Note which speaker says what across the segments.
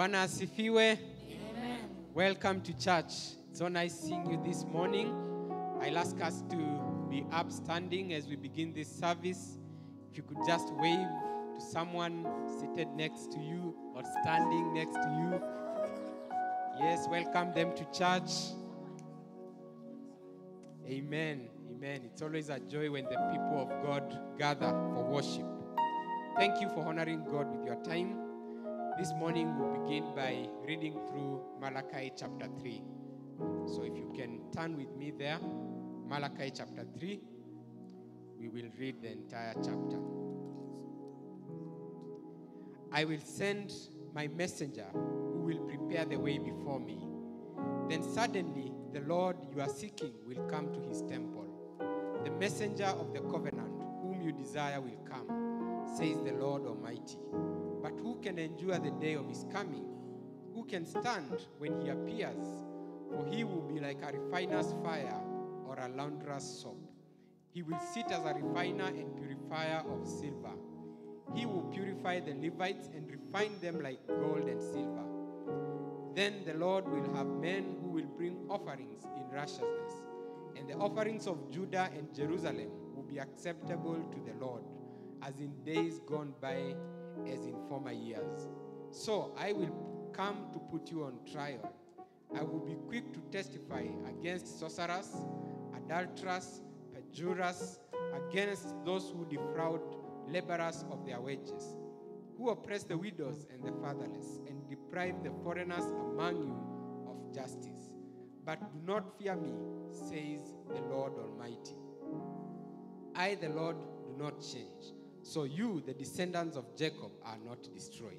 Speaker 1: Bwana asifiwe. Welcome to church. It's so nice seeing you this morning. I'll ask us to be upstanding as we begin this service. If you could just wave to someone seated next to you or standing next to you. Yes, welcome them to church. Amen. Amen. It's always a joy when the people of God gather for worship. Thank you for honoring God with your time. This morning we'll begin by reading through Malachi chapter 3. So if you can turn with me there, Malachi chapter 3, we will read the entire chapter. I will send my messenger who will prepare the way before me. Then suddenly the Lord you are seeking will come to his temple. The messenger of the covenant whom you desire will come, says the Lord Almighty. But who can endure the day of his coming? Who can stand when he appears? For he will be like a refiner's fire or a launderer's soap. He will sit as a refiner and purifier of silver. He will purify the Levites and refine them like gold and silver. Then the Lord will have men who will bring offerings in righteousness, and the offerings of Judah and Jerusalem will be acceptable to the Lord, as in days gone by, as in former years. So I will come to put you on trial. I will be quick to testify against sorcerers, adulterers, perjurers, against those who defraud laborers of their wages, who oppress the widows and the fatherless, and deprive the foreigners among you of justice. But do not fear me, says the Lord Almighty. I, the Lord, do not change. So you, the descendants of Jacob, are not destroyed.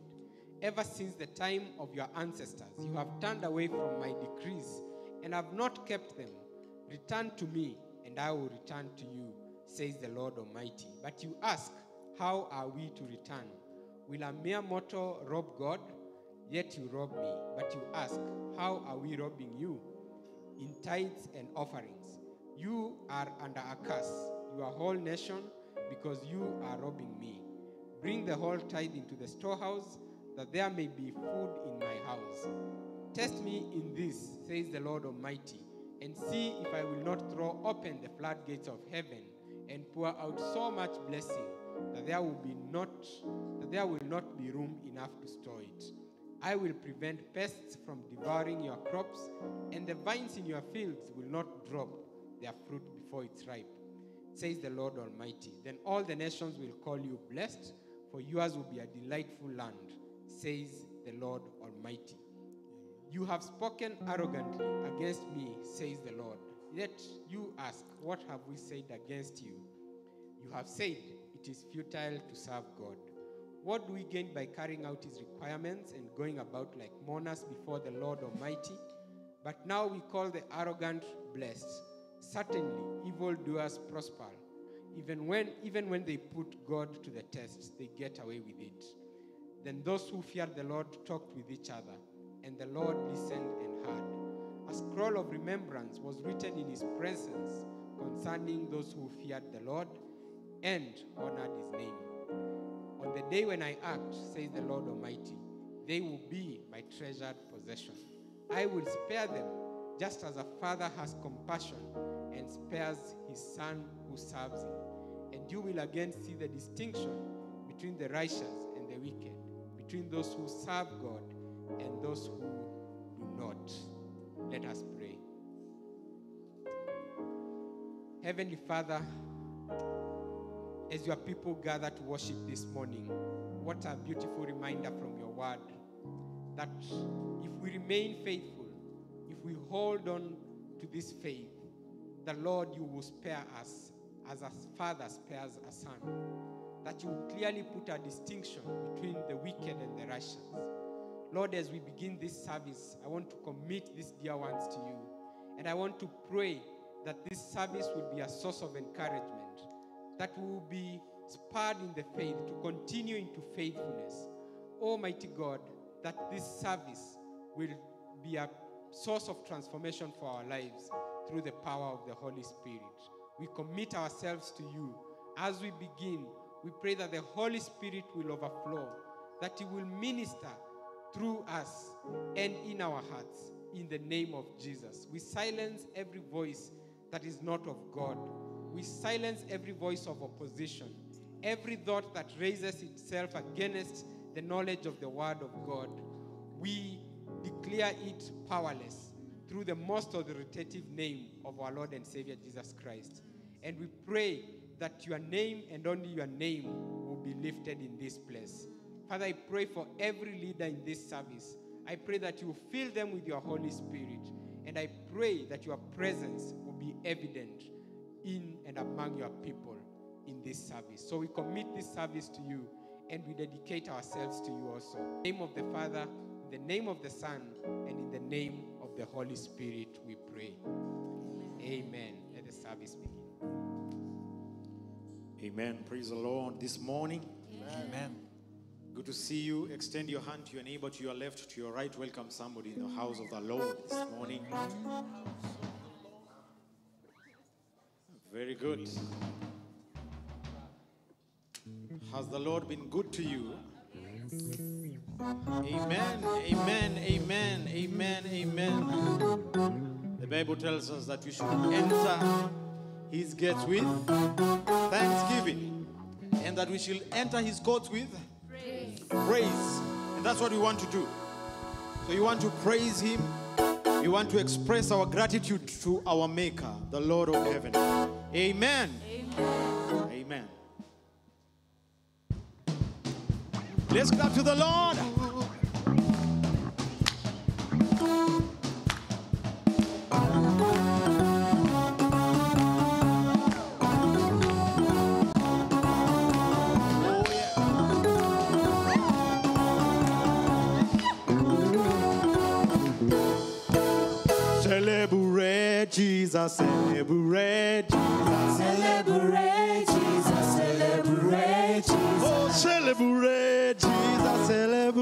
Speaker 1: Ever since the time of your ancestors, you have turned away from my decrees and have not kept them. Return to me, and I will return to you, says the Lord Almighty. But you ask, How are we to return? Will a mere mortal rob God? Yet you rob me. But you ask, How are we robbing you? In tithes and offerings. You are under a curse, your whole nation, because you are robbing me. Bring the whole tithe into the storehouse, that there may be food in my house. Test me in this, says the Lord Almighty, and see if I will not throw open the floodgates of heaven and pour out so much blessing that there will be not that there will not be room enough to store it. I will prevent pests from devouring your crops, and the vines in your fields will not drop their fruit before it's ripe, says the Lord Almighty. Then all the nations will call you blessed, for yours will be a delightful land, says the Lord Almighty. You have spoken arrogantly against me, says the Lord. Yet you ask, What have we said against you? You have said, It is futile to serve God. What do we gain by carrying out his requirements and going about like mourners before the Lord Almighty? But now we call the arrogant blessed. Certainly, evildoers prosper. Even when, even when they put God to the test, they get away with it. Then those who feared the Lord talked with each other, and the Lord listened and heard. A scroll of remembrance was written in his presence concerning those who feared the Lord and honored his name. On the day when I act, says the Lord Almighty, they will be my treasured possession. I will spare them, just as a father has compassion and spares his son who serves him. And you will again see the distinction between the righteous and the wicked, between those who serve God and those who do not. Let us pray. Heavenly Father, as your people gather to worship this morning, what a beautiful reminder from your word that if we remain faithful, if we hold on to this faith, the Lord, you will spare us as a father spares a son. That you will clearly put a distinction between the wicked and the righteous. Lord, as we begin this service, I want to commit these dear ones to you. And I want to pray that this service will be a source of encouragement, that we will be spurred in the faith to continue into faithfulness. Almighty God, that this service will be a source of transformation for our lives through the power of the Holy Spirit. We commit ourselves to you. As we begin, we pray that the Holy Spirit will overflow, that He will minister through us and in our hearts in the name of Jesus. We silence every voice that is not of God. We silence every voice of opposition, every thought that raises itself against the knowledge of the Word of God. We declare it powerless through the most authoritative name of our Lord and Savior Jesus Christ. And we pray that your name and only your name will be lifted in this place. Father, I pray for every leader in this service. I pray that you fill them with your Holy Spirit. And I pray that your presence will be evident in and among your people in this service. So we commit this service to you and we dedicate ourselves to you also. In the name of the Father, in the name of the Son, and in the name of the Holy Spirit, we pray. Amen. Let the service begin.
Speaker 2: Amen. Praise the Lord. This morning,
Speaker 3: Amen.
Speaker 2: good to see you. Extend your hand to your neighbor, to your left, to your right. Welcome somebody in the house of the Lord this morning. Very good. Has the Lord been good to you? Amen, amen, amen, amen, amen. The Bible tells us that we should enter his gates with thanksgiving and that we should enter his courts with praise. And that's what we want to do. So you want to praise him, you want to express our gratitude to our Maker, the Lord of heaven. Amen. Amen. Let's clap to the Lord. Celebrate Jesus, celebrate Jesus.
Speaker 3: Celebrate Jesus, celebrate Jesus.
Speaker 2: Oh, celebrate celebrate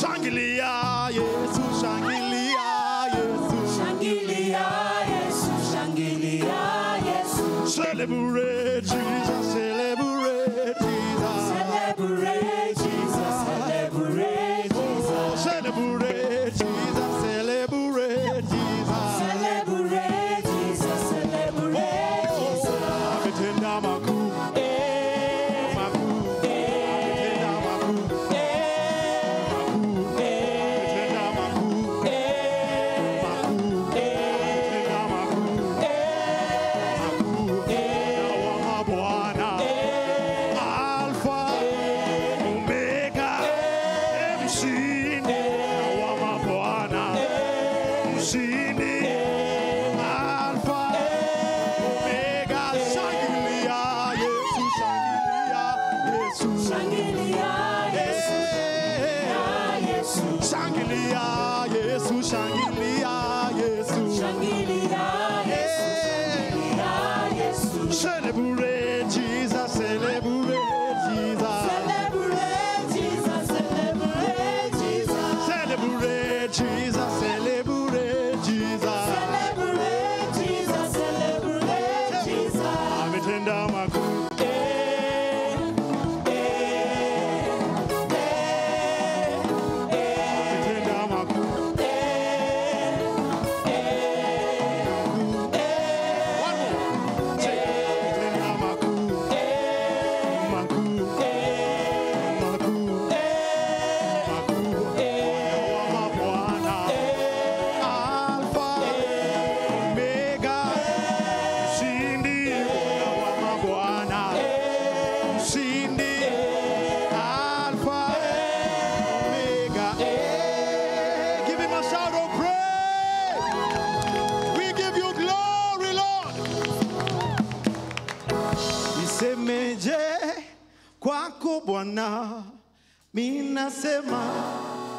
Speaker 2: shangilia, Yesu. Shangilia, Yesu,
Speaker 3: Shangilia, Yesu. Shangilia, Yesu,
Speaker 2: Celebrate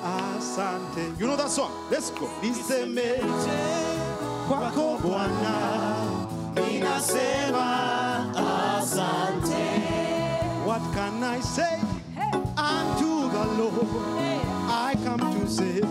Speaker 2: asante. You know that song? Let's go. Kwako Bwana,
Speaker 3: Ninasema asante.
Speaker 2: what can I say unto the Lord? I come to say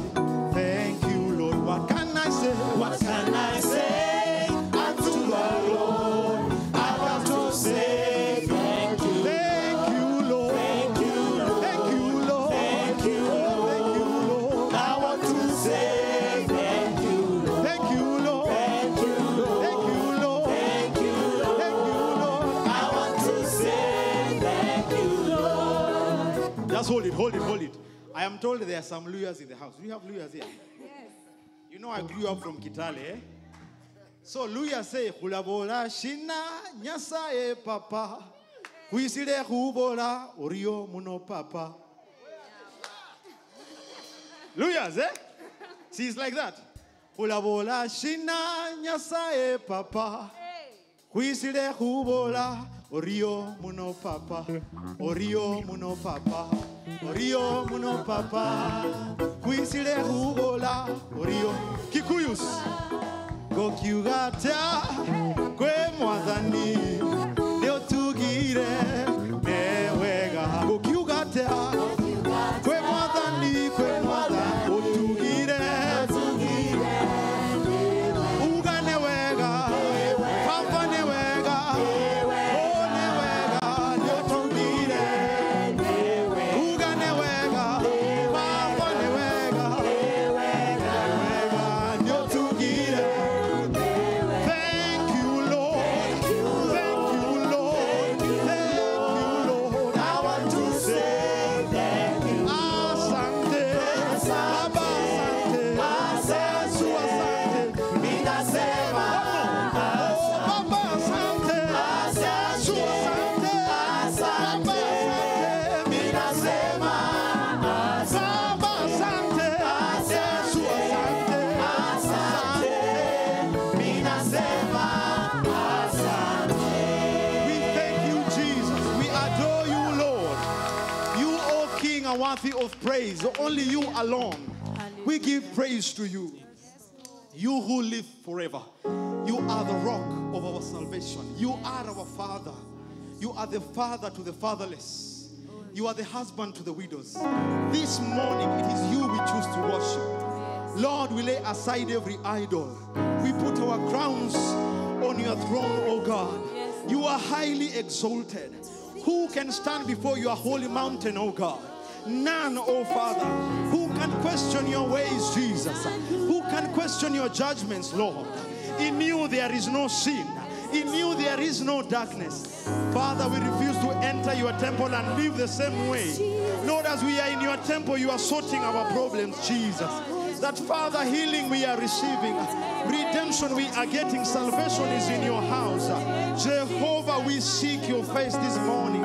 Speaker 2: I am told there are some lawyers in the house. Do you have lawyers here? Yes. You know I grew up from Kitale, eh? So lawyers say, "Hulabola shina nyasaye papa, kuisile hubola orio muno papa." Lawyers, eh? See, it's like that. Hulabola shina nyasaye papa. Kuisile hubola orio muno papa orio muno papa orio muno papa. Kuisile hubola orio. Kikuyus. Gokiugata. Kwe mwathani praise. Only you alone. We give praise to you. You who live forever. You are the rock of our salvation. You are our Father. You are the Father to the fatherless. You are the husband to the widows. This morning, it is you we choose to worship. Lord, we lay aside every idol. We put our crowns on your throne, O God. You are highly exalted. Who can stand before your holy mountain, O God? None, O Father. Who can question your ways, Jesus? Who can question your judgments, Lord? In you there is no sin. In you there is no darkness. Father, we refuse to enter your temple and live the same way. Lord, as we are in your temple, you are sorting our problems, Jesus. That Father, healing we are receiving, redemption we are getting, salvation is in your house. Jehovah, we seek your face this morning.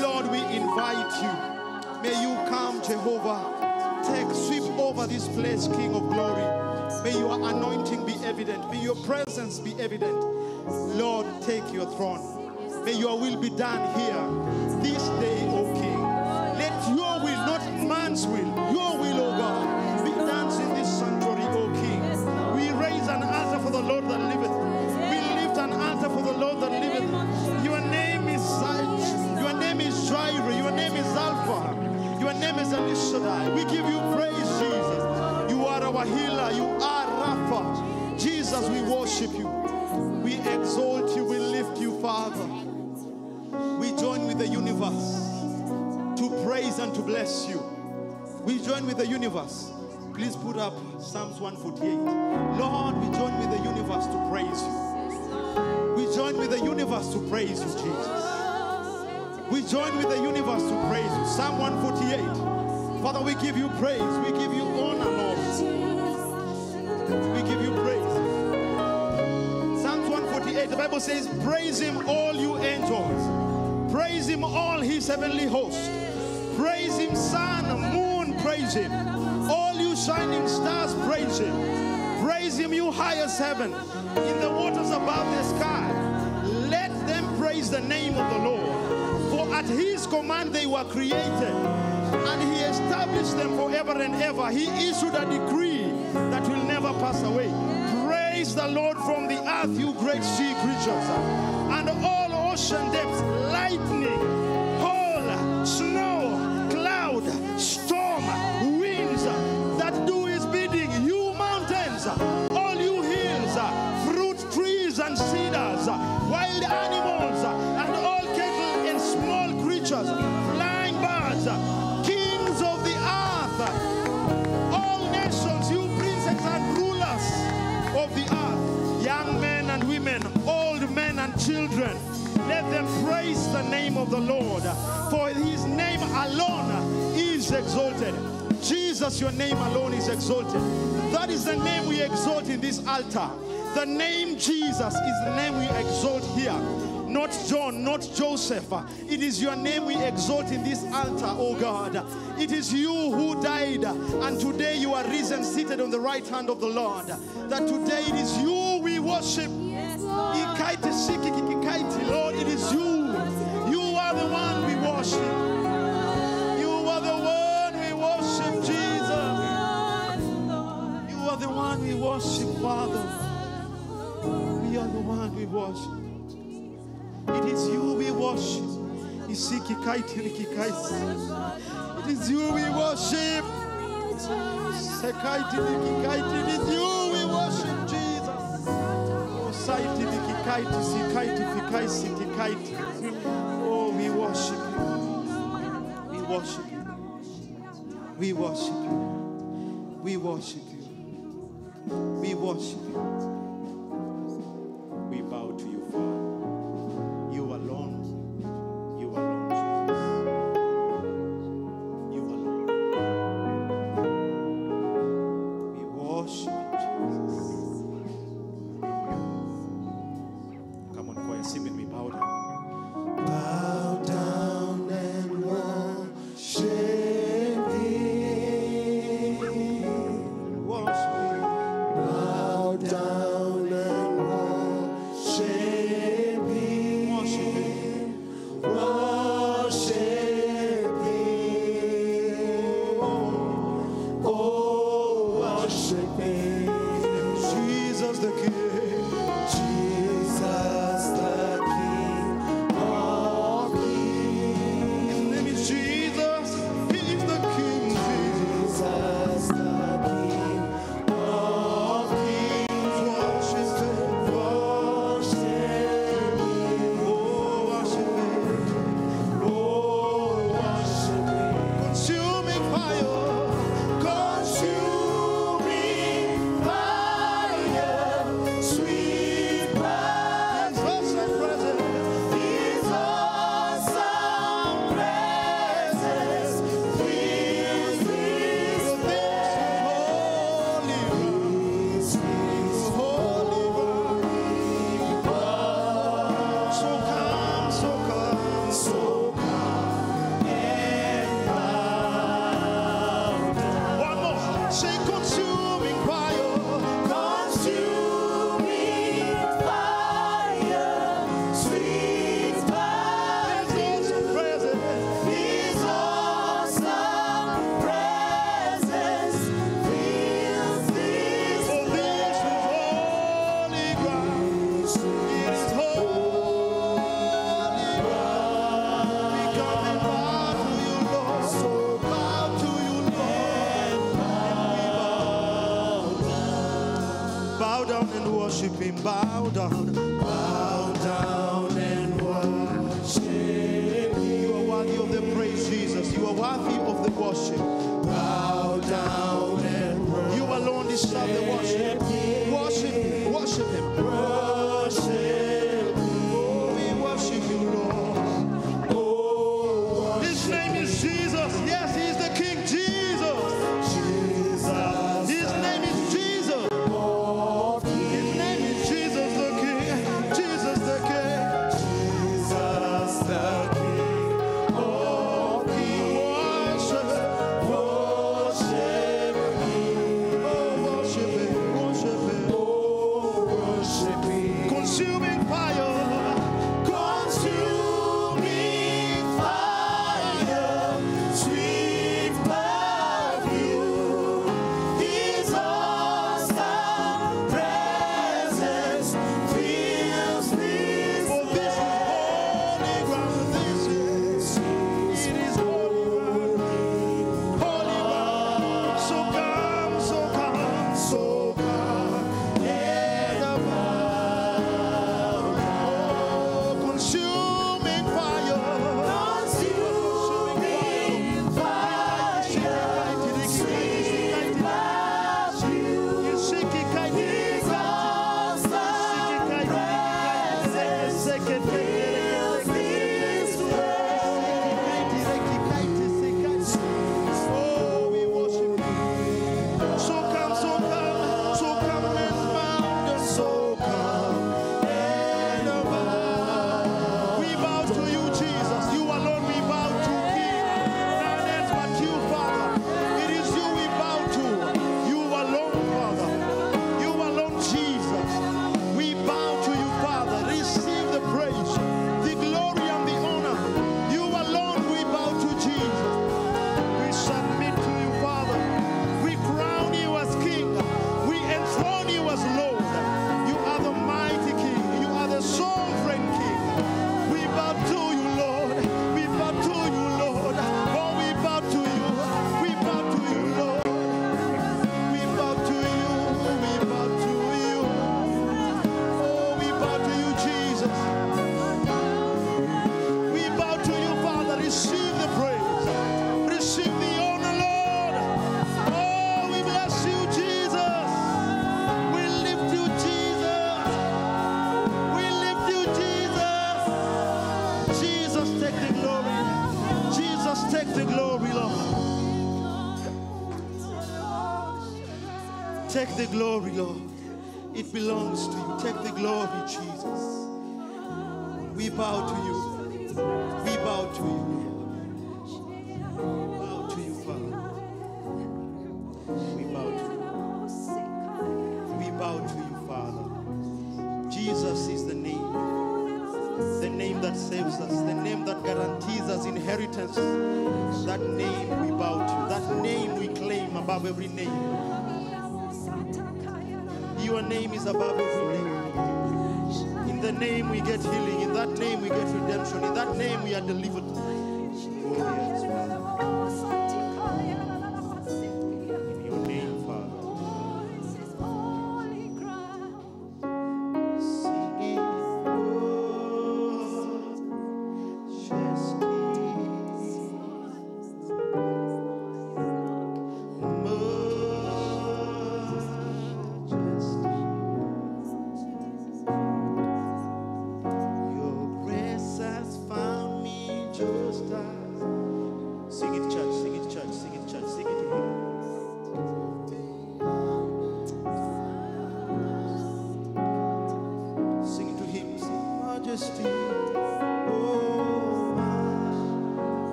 Speaker 2: Lord, we invite you. May you come, Jehovah. Take sweep over this place, King of glory. May your anointing be evident. May your presence be evident. Lord, take your throne. May your will be done here this day, O King. Let your will, not man's will, your will, O God, be done in this sanctuary, O King. We raise an altar for the Lord that liveth. We lift an altar for the Lord that liveth. Your name is. Your name is Jireh. Your name is Alpha. Your name is Elishadai. We give you praise, Jesus. You are our healer. You are Rapha. Jesus, we worship you. We exalt you. We lift you, Father. We join with the universe to praise and to bless you. We join with the universe. Please put up Psalms 148. Lord, we join with the universe to praise you. We join with the universe to praise you, Jesus. We join with the universe to praise you. Psalm 148. Father, we give you praise. We give you honor, Lord. We give you praise. Psalms 148, the Bible says, Praise him, all you angels. Praise him, all his heavenly hosts. Praise him, sun, moon, praise him. All you shining stars, praise him. Praise him, you highest heaven, in the waters above the sky. Let them praise the name of the Lord. At his command they were created, and he established them forever and ever. He issued a decree that will never pass away. Praise the Lord from the earth, you great sea creatures, and all ocean depths, lightning, children, let them praise the name of the Lord, for his name alone is exalted. Jesus, your name alone is exalted. That is the name we exalt in this altar. The name Jesus is the name we exalt here. Not John, not Joseph. It is your name we exalt in this altar, oh God. It is you who died, and today you are risen, seated on the right hand of the Lord. That today it is you we worship. Lord, it is you. You are the one we worship. You are the one we worship, Jesus. You are the one we worship, Father. We are the one we worship. It is you we worship. It is you we worship. It is you we worship, saiti rikikaiti, sikaiti fikaisi kikaiti. Oh, we worship you. We worship you. We worship you. We worship you. We worship you. Worship glory, Lord.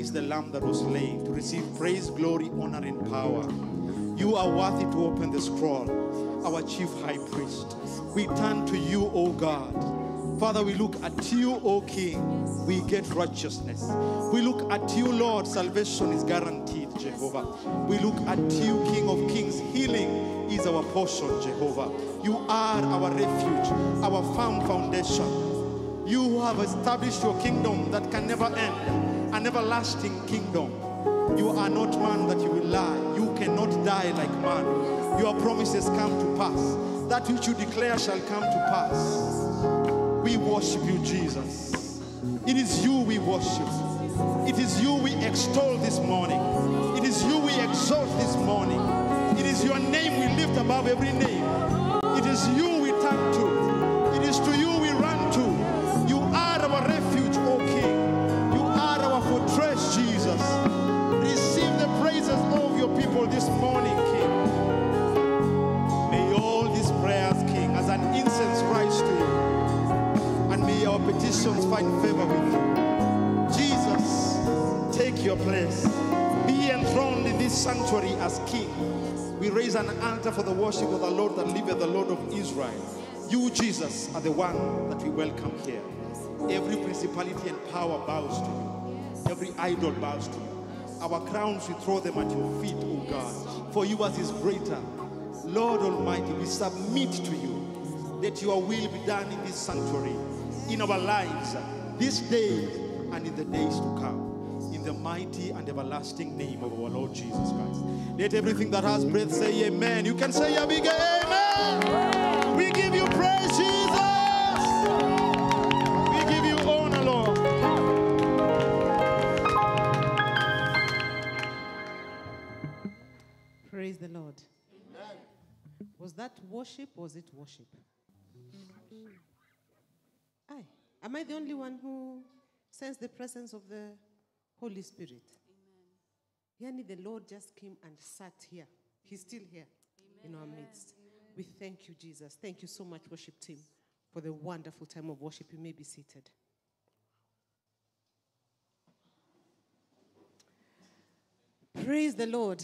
Speaker 2: Is the Lamb that was slain to receive praise, glory, honor, and power. You are worthy to open the scroll, our chief high priest. We turn to you, O God. Father, we look at you, O King. We get righteousness. We look at you, Lord. Salvation is guaranteed, Jehovah. We look at you, King of Kings. Healing is our portion, Jehovah. You are our refuge, our firm foundation. You who have established your kingdom that can never end, an everlasting kingdom. You are not man that you will lie. You cannot die like man. Your promises come to pass. That which you declare shall come to pass. We worship you, Jesus. It is you we worship. It is you we extol this morning. It is you we exalt this morning. It is your name we lift above every name. It is you your place. Be enthroned in this sanctuary as King. We raise an altar for the worship of the Lord that liveth, the Lord of Israel. You, Jesus, are the one that we welcome here. Every principality and power bows to you. Every idol bows to you. Our crowns, we throw them at your feet, O God. For you yours is greater. Lord Almighty, we submit to you that your will be done in this sanctuary, in our lives, this day and in the days to come. In the mighty and everlasting name of our Lord Jesus Christ. Let everything that has breath say amen. You can say a big amen. We give you praise, Jesus. We give you honor, Lord.
Speaker 4: Praise the Lord. Was that worship or was it worship? Aye. Am I the only one who sensed the presence of the Holy Spirit? Yani the Lord just came and sat here. He's still here in our midst. We thank you, Jesus. Thank you so much, worship team, for the wonderful time of worship. You may be seated. Praise the Lord.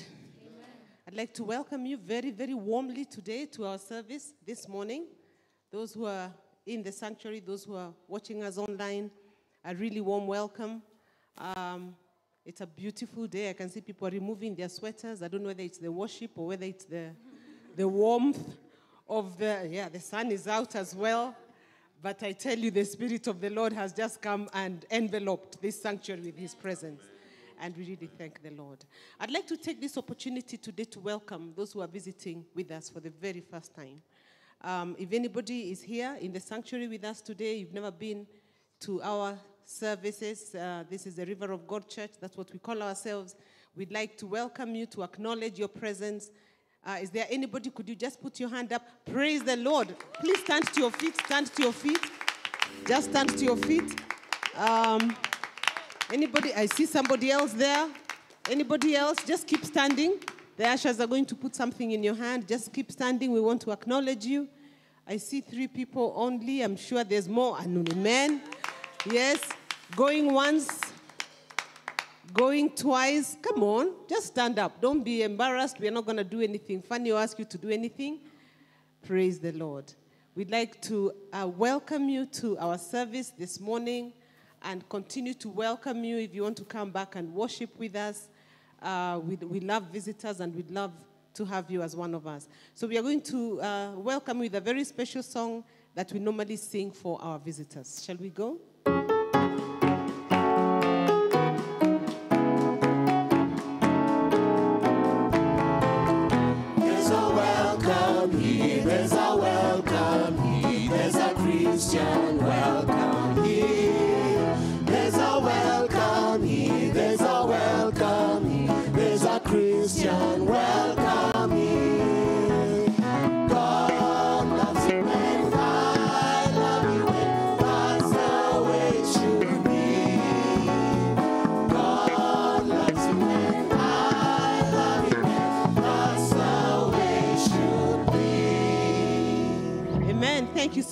Speaker 4: I'd like to welcome you very, very warmly today to our service this morning. Those who are in the sanctuary, those who are watching us online, a really warm welcome. Um, it's a beautiful day. I can see people removing their sweaters. I don't know whether it's the worship or whether it's the, the warmth of the, yeah, the sun is out as well. But I tell you, the Spirit of the Lord has just come and enveloped this sanctuary with His presence. And we really thank the Lord. I'd like to take this opportunity today to welcome those who are visiting with us for the very first time. Um, if anybody is here in the sanctuary with us today, you've never been to our services, uh, this is the River of God Church, that's what we call ourselves. We'd like to welcome you to acknowledge your presence. Uh, is there anybody? Could you just put your hand up? Praise the Lord. Please stand to your feet. Stand to your feet. Just stand to your feet. Um, anybody? I see somebody else there. Anybody else? Just keep standing. The ushers are going to put something in your hand. Just keep standing. We want to acknowledge you. I see three people only. I'm sure there's more. Amen. Yes. Going once, going twice. Come on, just stand up. Don't be embarrassed. We're not going to do anything funny or ask you to do anything. Praise the Lord. We'd like to uh, welcome you to our service this morning and continue to welcome you if you want to come back and worship with us. Uh, we, we love visitors and we'd love to have you as one of us. So we are going to uh, welcome you with a very special song that we normally sing for our visitors. Shall we go?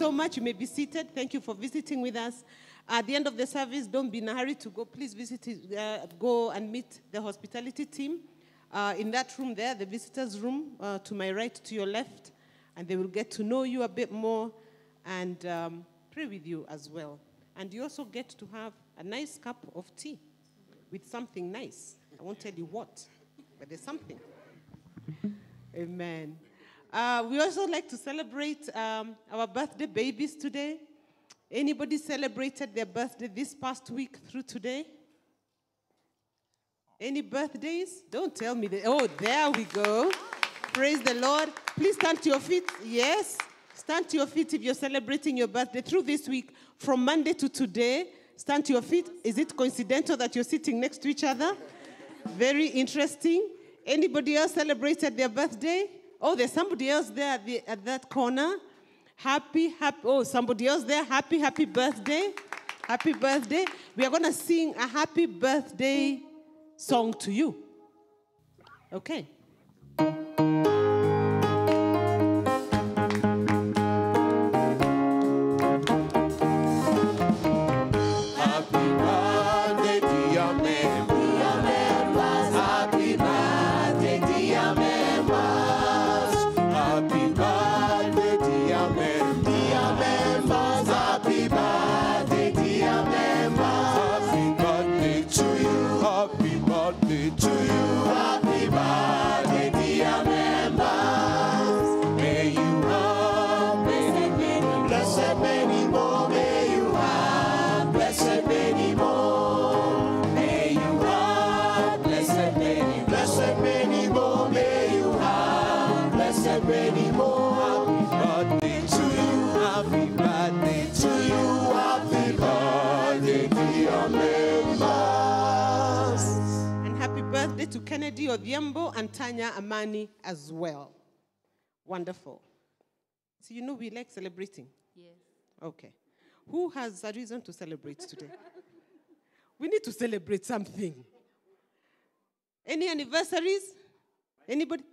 Speaker 4: So much. You may be seated. Thank you for visiting with us. At the end of the service, don't be in a hurry to go. Please visit, uh, go and meet the hospitality team uh, in that room there, the visitors' room, uh, to my right, to your left, and they will get to know you a bit more and um, pray with you as well. And you also get to have a nice cup of tea with something nice. I won't tell you what, but there's something. Amen. Uh, we also like to celebrate um, our birthday babies today. Anybody celebrated their birthday this past week through today? Any birthdays? Don't tell me that. Oh, there we go. Praise the Lord. Please stand to your feet. Yes. Stand to your feet if you're celebrating your birthday through this week from Monday to today. Stand to your feet. Is it coincidental that you're sitting next to each other? Very interesting. Anybody else celebrated their birthday? Oh, there's somebody else there at, the, at that corner. Happy, happy. Oh, somebody else there. Happy, happy birthday. Happy birthday. We are going to sing a happy birthday song to you. Okay. Odhiambo and Tanya Amani as well. Wonderful. So, you know, we like celebrating.
Speaker 5: Yes.
Speaker 4: Okay. Who has a reason to celebrate today? we need to celebrate something. Any anniversaries? Anybody?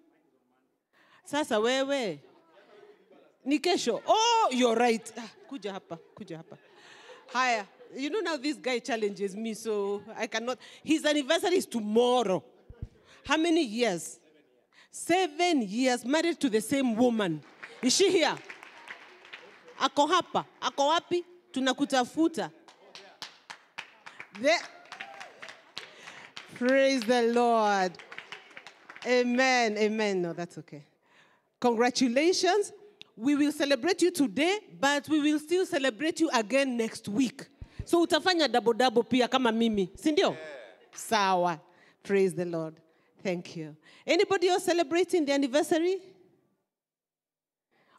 Speaker 4: Sasa wewe. Ni kesho. Oh, you're right. Ah, Kuja hapa, kuja hapa. Haya. You know now this guy challenges me, so I cannot. His anniversary is tomorrow. How many years? Seven years married to the same woman. Is she here? ako hapa ako wapi? Tunakutafuta. The- praise the lord. Amen amen. No that's okay. Congratulations. We will celebrate you today but we will still celebrate you again next week. So utafanya double double pia kama mimi si ndio? Sawa. Praise the lord thank you anybody else celebrating the anniversary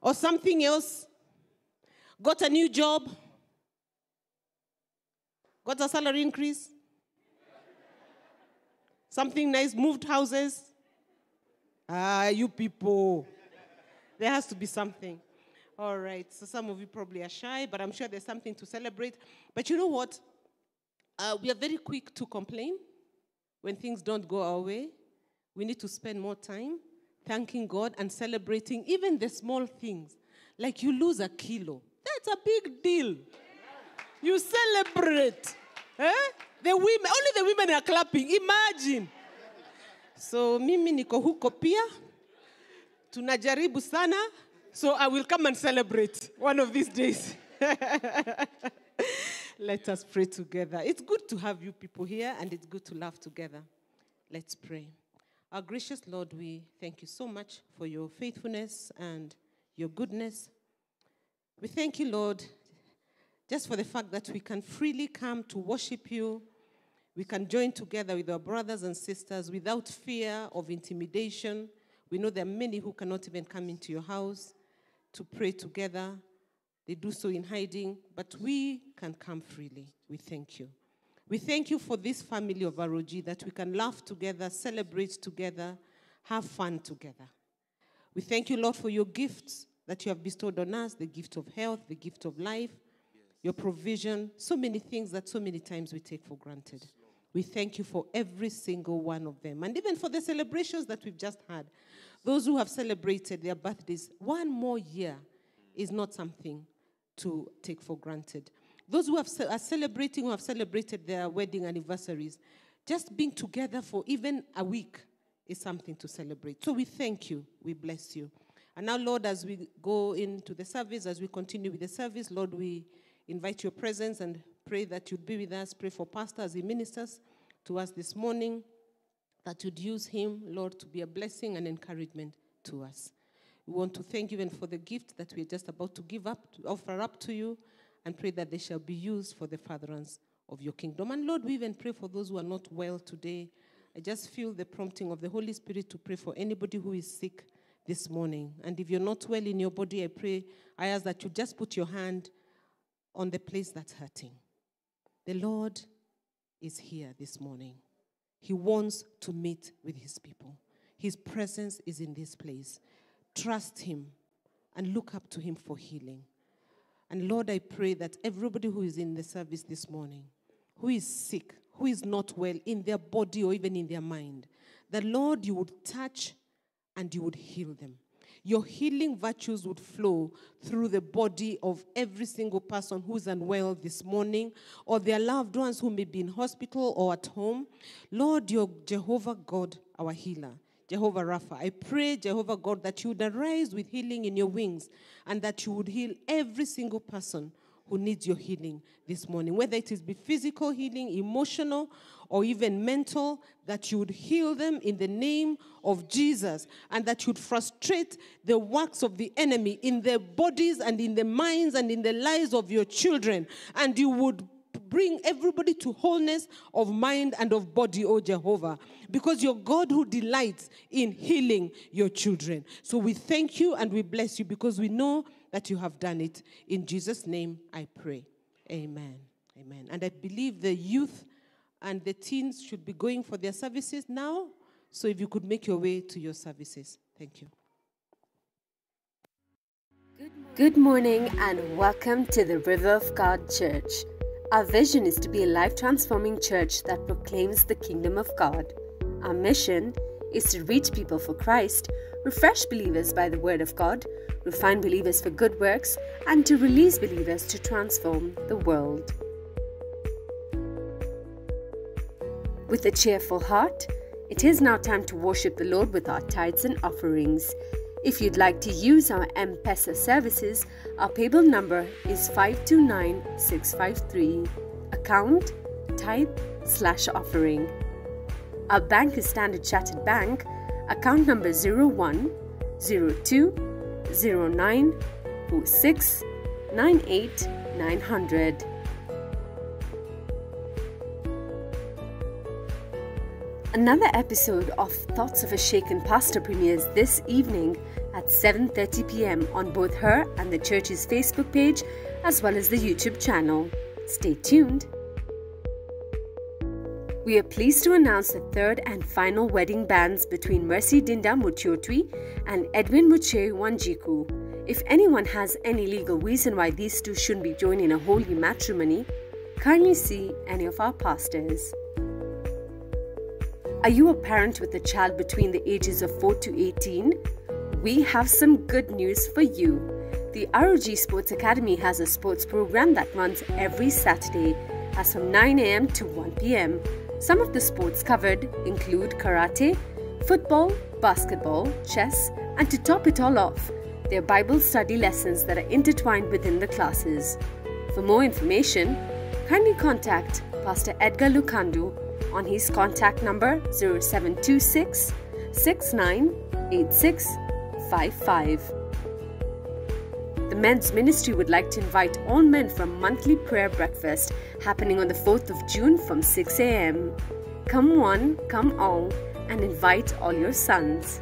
Speaker 4: or something else got a new job, got a salary increase, something nice, moved houses. Ah, you people. There has to be something. All right, so some of you probably are shy, but I'm sure there's something to celebrate. But you know what? Uh, we are very quick to complain when things don't go our way. We need to spend more time thanking God and celebrating even the small things. Like you lose a kilo, that's a big deal. You celebrate. Eh? The women, only the women are clapping. Imagine. So mimi niko huko pia. Tunajaribu sana. So I will come and celebrate one of these days. Let us pray together. It's good to have you people here and it's good to laugh together. Let's pray. Our gracious Lord, we thank you so much for your faithfulness and your goodness. We thank you, Lord, just for the fact that we can freely come to worship you. We can join together with our brothers and sisters without fear of intimidation. We know there are many who cannot even come into your house to pray together. They do so in hiding, but we can come freely. We thank you. We thank you for this family of ROG that we can laugh together, celebrate together, have fun together. We thank you, Lord, for your gifts that you have bestowed on us the gift of health, the gift of life, your provision, so many things that so many times we take for granted. We thank you for every single one of them. And even for the celebrations that we've just had, those who have celebrated their birthdays, one more year is not something to take for granted. Those who have, are celebrating, who have celebrated their wedding anniversaries, just being together for even a week is something to celebrate. So we thank you, we bless you. And now, Lord, as we go into the service, as we continue with the service, Lord, we invite your presence and pray that you'd be with us. Pray for Pastor as he ministers to us this morning, that you'd use him, Lord, to be a blessing and encouragement to us. We want to thank you even for the gift that we're just about to give up, to offer up to you, and pray that they shall be used for the furtherance of your kingdom. And Lord, we even pray for those who are not well today. I just feel the prompting of the Holy Spirit to pray for anybody who is sick this morning. And if you're not well in your body, I pray, I ask that you just put your hand on the place that's hurting. The Lord is here this morning. He wants to meet with his people. His presence is in this place. Trust him and look up to him for healing. And Lord, I pray that everybody who is in the service this morning, who is sick, who is not well in their body or even in their mind, that Lord, you would touch and you would heal them. Your healing virtues would flow through the body of every single person who's unwell this morning, or their loved ones who may be in hospital or at home. Lord, you're Jehovah God, our healer. Jehovah Rapha. I pray, Jehovah God, that you would arise with healing in your wings and that you would heal every single person who needs your healing this morning, whether it is be physical healing, emotional, or even mental, that you would heal them in the name of Jesus, and that you'd frustrate the works of the enemy in their bodies and in the minds and in the lives of your children, and you would bring everybody to wholeness of mind and of body, O Jehovah, because you're God who delights in healing your children. So we thank you and we bless you because we know that you have done it. In Jesus' name I pray. Amen. Amen. And I believe the youth and the teens should be going for their services now. So if you could make your way to your services. Thank you.
Speaker 5: Good morning and welcome to the River of God Church. Our vision is to be a life transforming church that proclaims the kingdom of God. Our mission is to reach people for Christ, refresh believers by the word of God, refine believers for good works, and to release believers to transform the world. With a cheerful heart, it is now time to worship the Lord with our tithes and offerings. If you'd like to use our M Pesa services, our payable number is 529653. Account tithe slash offering. Our bank is Standard Chartered Bank. Account number 01 02 09 46 98 900. Another episode of Thoughts of a Shaken Pastor premieres this evening at 7:30 p.m. on both her and the church's Facebook page as well as the YouTube channel. Stay tuned. We are pleased to announce the third and final wedding banns between Mercy Dinda Mutyotwi and Edwin Muche Wanjiku. If anyone has any legal reason why these two shouldn't be joined in a holy matrimony, kindly see any of our pastors. Are you a parent with a child between the ages of 4 to 18? We have some good news for you. The ROG Sports Academy has a sports program that runs every Saturday as from 9 a.m. to 1 p.m. Some of the sports covered include karate, football, basketball, chess, and to top it all off, there are Bible study lessons that are intertwined within the classes. For more information, kindly contact Pastor Edgar Lukandu on his contact number 0726 698655. The men's ministry would like to invite all men for a monthly prayer breakfast happening on the 4th of June from 6 a.m. Come one, come all, and invite all your sons.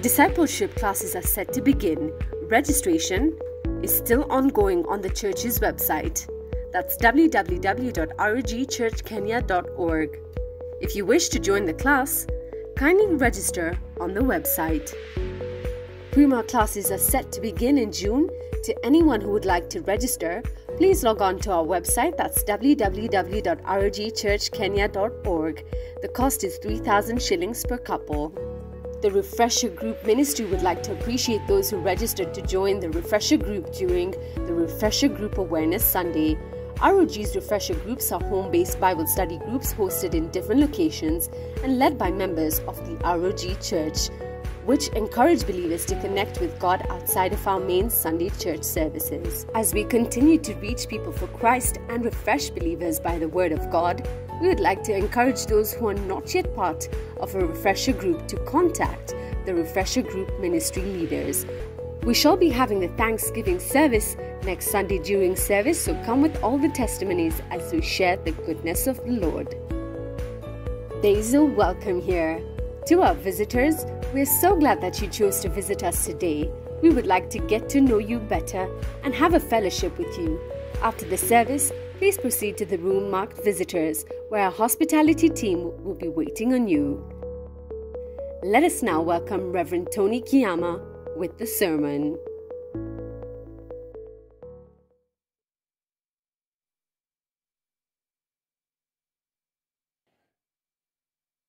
Speaker 5: Discipleship classes are set to begin. Registration is still ongoing on the church's website. That's www.rogchurchkenya.org. If you wish to join the class, kindly register on the website. Prima classes are set to begin in June. To anyone who would like to register, please log on to our website that's www.rogchurchkenya.org. The cost is 3000 shillings per couple. The Refresher Group Ministry would like to appreciate those who registered to join the Refresher Group during the Refresher Group Awareness Sunday. ROG's refresher groups are home based Bible study groups hosted in different locations and led by members of the ROG Church, which encourage believers to connect with God outside of our main Sunday church services. As we continue to reach people for Christ and refresh believers by the Word of God, we would like to encourage those who are not yet part of a refresher group to contact the refresher group ministry leaders. We shall be having the Thanksgiving service next Sunday during service, so come with all the testimonies as we share the goodness of the Lord. There is a welcome here. To our visitors, we're so glad that you chose to visit us today. We would like to get to know you better and have a fellowship with you. After the service, please proceed to the room marked visitors, where our hospitality team will be waiting on you. Let us now welcome Reverend Tony Kiamah with the sermon.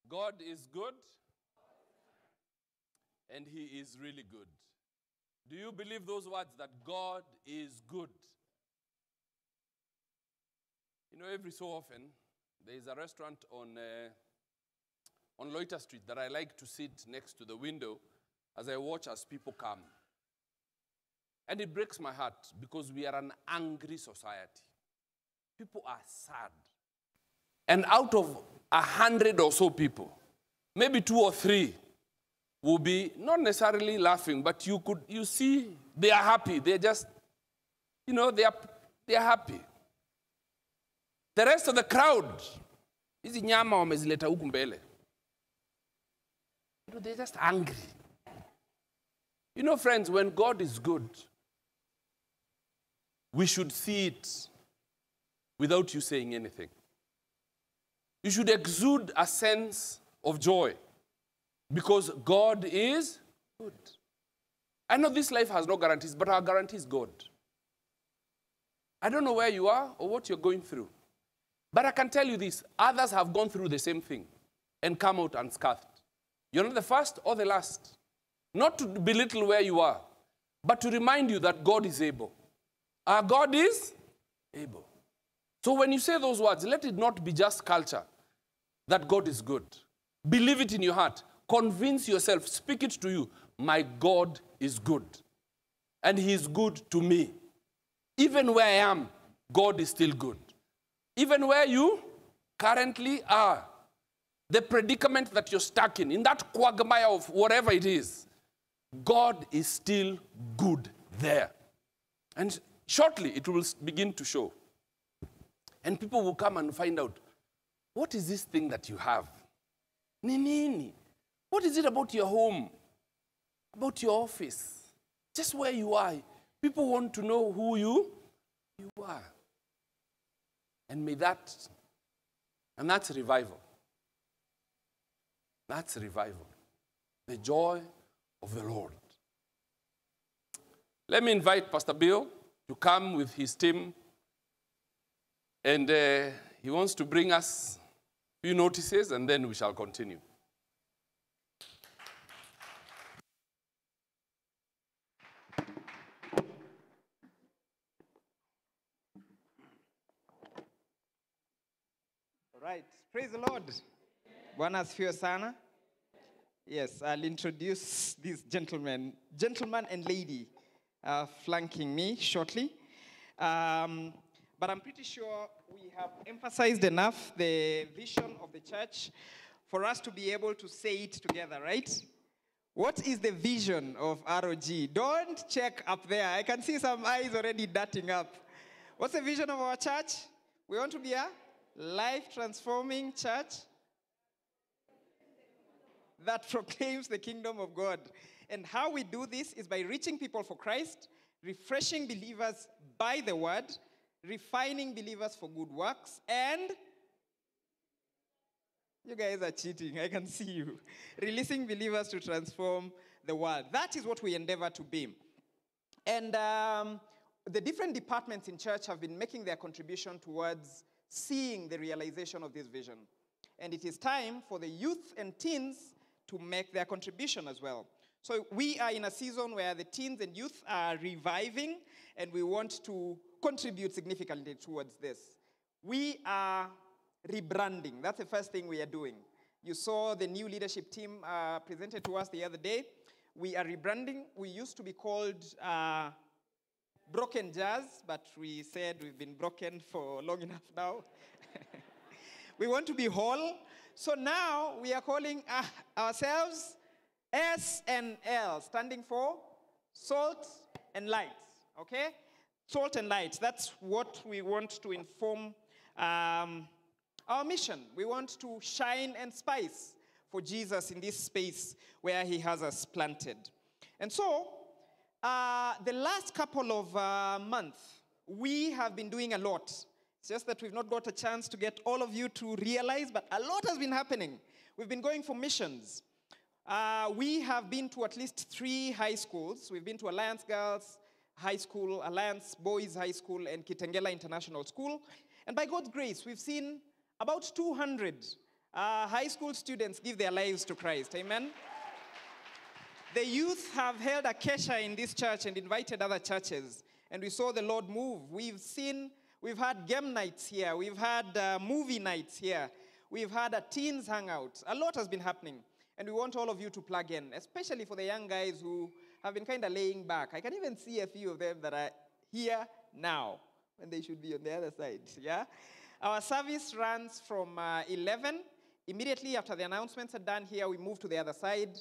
Speaker 6: God is good and He is really good. Do you believe those words that God is good? You know, every so often, there is a restaurant on, uh, on Loita Street that I like to sit next to the window as I watch as people come. And it breaks my heart because we are an angry society. People are sad. And out of a hundred or so people, maybe two or three will be not necessarily laughing, but you could you see they are happy. They're just, you know, they are they are happy. The rest of the crowd, hizi nyama wamezileta huku mbele. You know, they're just angry. You know, friends, when God is good, we should see it without you saying anything. You should exude a sense of joy because God is good. I know this life has no guarantees, but our guarantee is God. I don't know where you are or what you're going through, but I can tell you this others have gone through the same thing and come out unscathed. You're not the first or the last. Not to belittle where you are, but to remind you that God is able. Our God is able. So when you say those words, let it not be just culture that God is good. Believe it in your heart. Convince yourself, speak it to you. My God is good. And He is good to me. Even where I am, God is still good. Even where you currently are, the predicament that you're stuck in, in that quagmire of whatever it is, God is still good there. And shortly it will begin to show. And people will come and find out what is this thing that you have? Ni nini? What is it about your home? About your office? Just where you are. People want to know who you, you are. And may that, and that's revival. That's revival. The joy of the Lord. Let me invite Pastor Bill to come with his team. And uh, he wants to bring us a few notices, and then we shall continue.
Speaker 7: All right. Praise the Lord. Bwana asifiwe sana. Yes, I'll introduce these gentlemen, gentleman and lady, uh, flanking me shortly. Um, but I'm pretty sure we have emphasized enough the vision of the church for us to be able to say it together, right? What is the vision of ROG? Don't check up there. I can see some eyes already darting up. What's the vision of our church? We want to be a life transforming church that proclaims the kingdom of God. And how we do this is by reaching people for Christ, refreshing believers by the word, refining believers for good works, and you guys are cheating, I can see you. Releasing believers to transform the world. That is what we endeavor to be. And um, the different departments in church have been making their contribution towards seeing the realization of this vision. And it is time for the youth and teens to make their contribution as well. So we are in a season where the teens and youth are reviving, and we want to contribute significantly towards this. We are rebranding. That's the first thing we are doing. You saw the new leadership team uh, presented to us the other day. We are rebranding. We used to be called uh, Broken Jazz, but we said we've been broken for long enough now. we want to be whole. So now we are calling uh, ourselves SNL, standing for Salt and Light. Okay? Salt and Light. That's what we want to inform um, our mission. We want to shine and spice for Jesus in this space where he has us planted. And so, uh, the last couple of uh, months, we have been doing a lot. It's just that we've not got a chance to get all of you to realize, but a lot has been happening. We've been going for missions. Uh, we have been to at least three high schools. We've been to Alliance Girls High School, Alliance Boys High School, and Kitengela International School. And by God's grace, we've seen about 200 uh, high school students give their lives to Christ. Amen. The youth have held a kesha in this church and invited other churches, and we saw the Lord move. We've seen, we've had game nights here, we've had uh, movie nights here, we've had a teens hangout. A lot has been happening, and we want all of you to plug in, especially for the young guys who have been kind of laying back. I can even see a few of them that are here now when they should be on the other side. Yeah? Our service runs from uh, 11. Immediately after the announcements are done here, we move to the other side.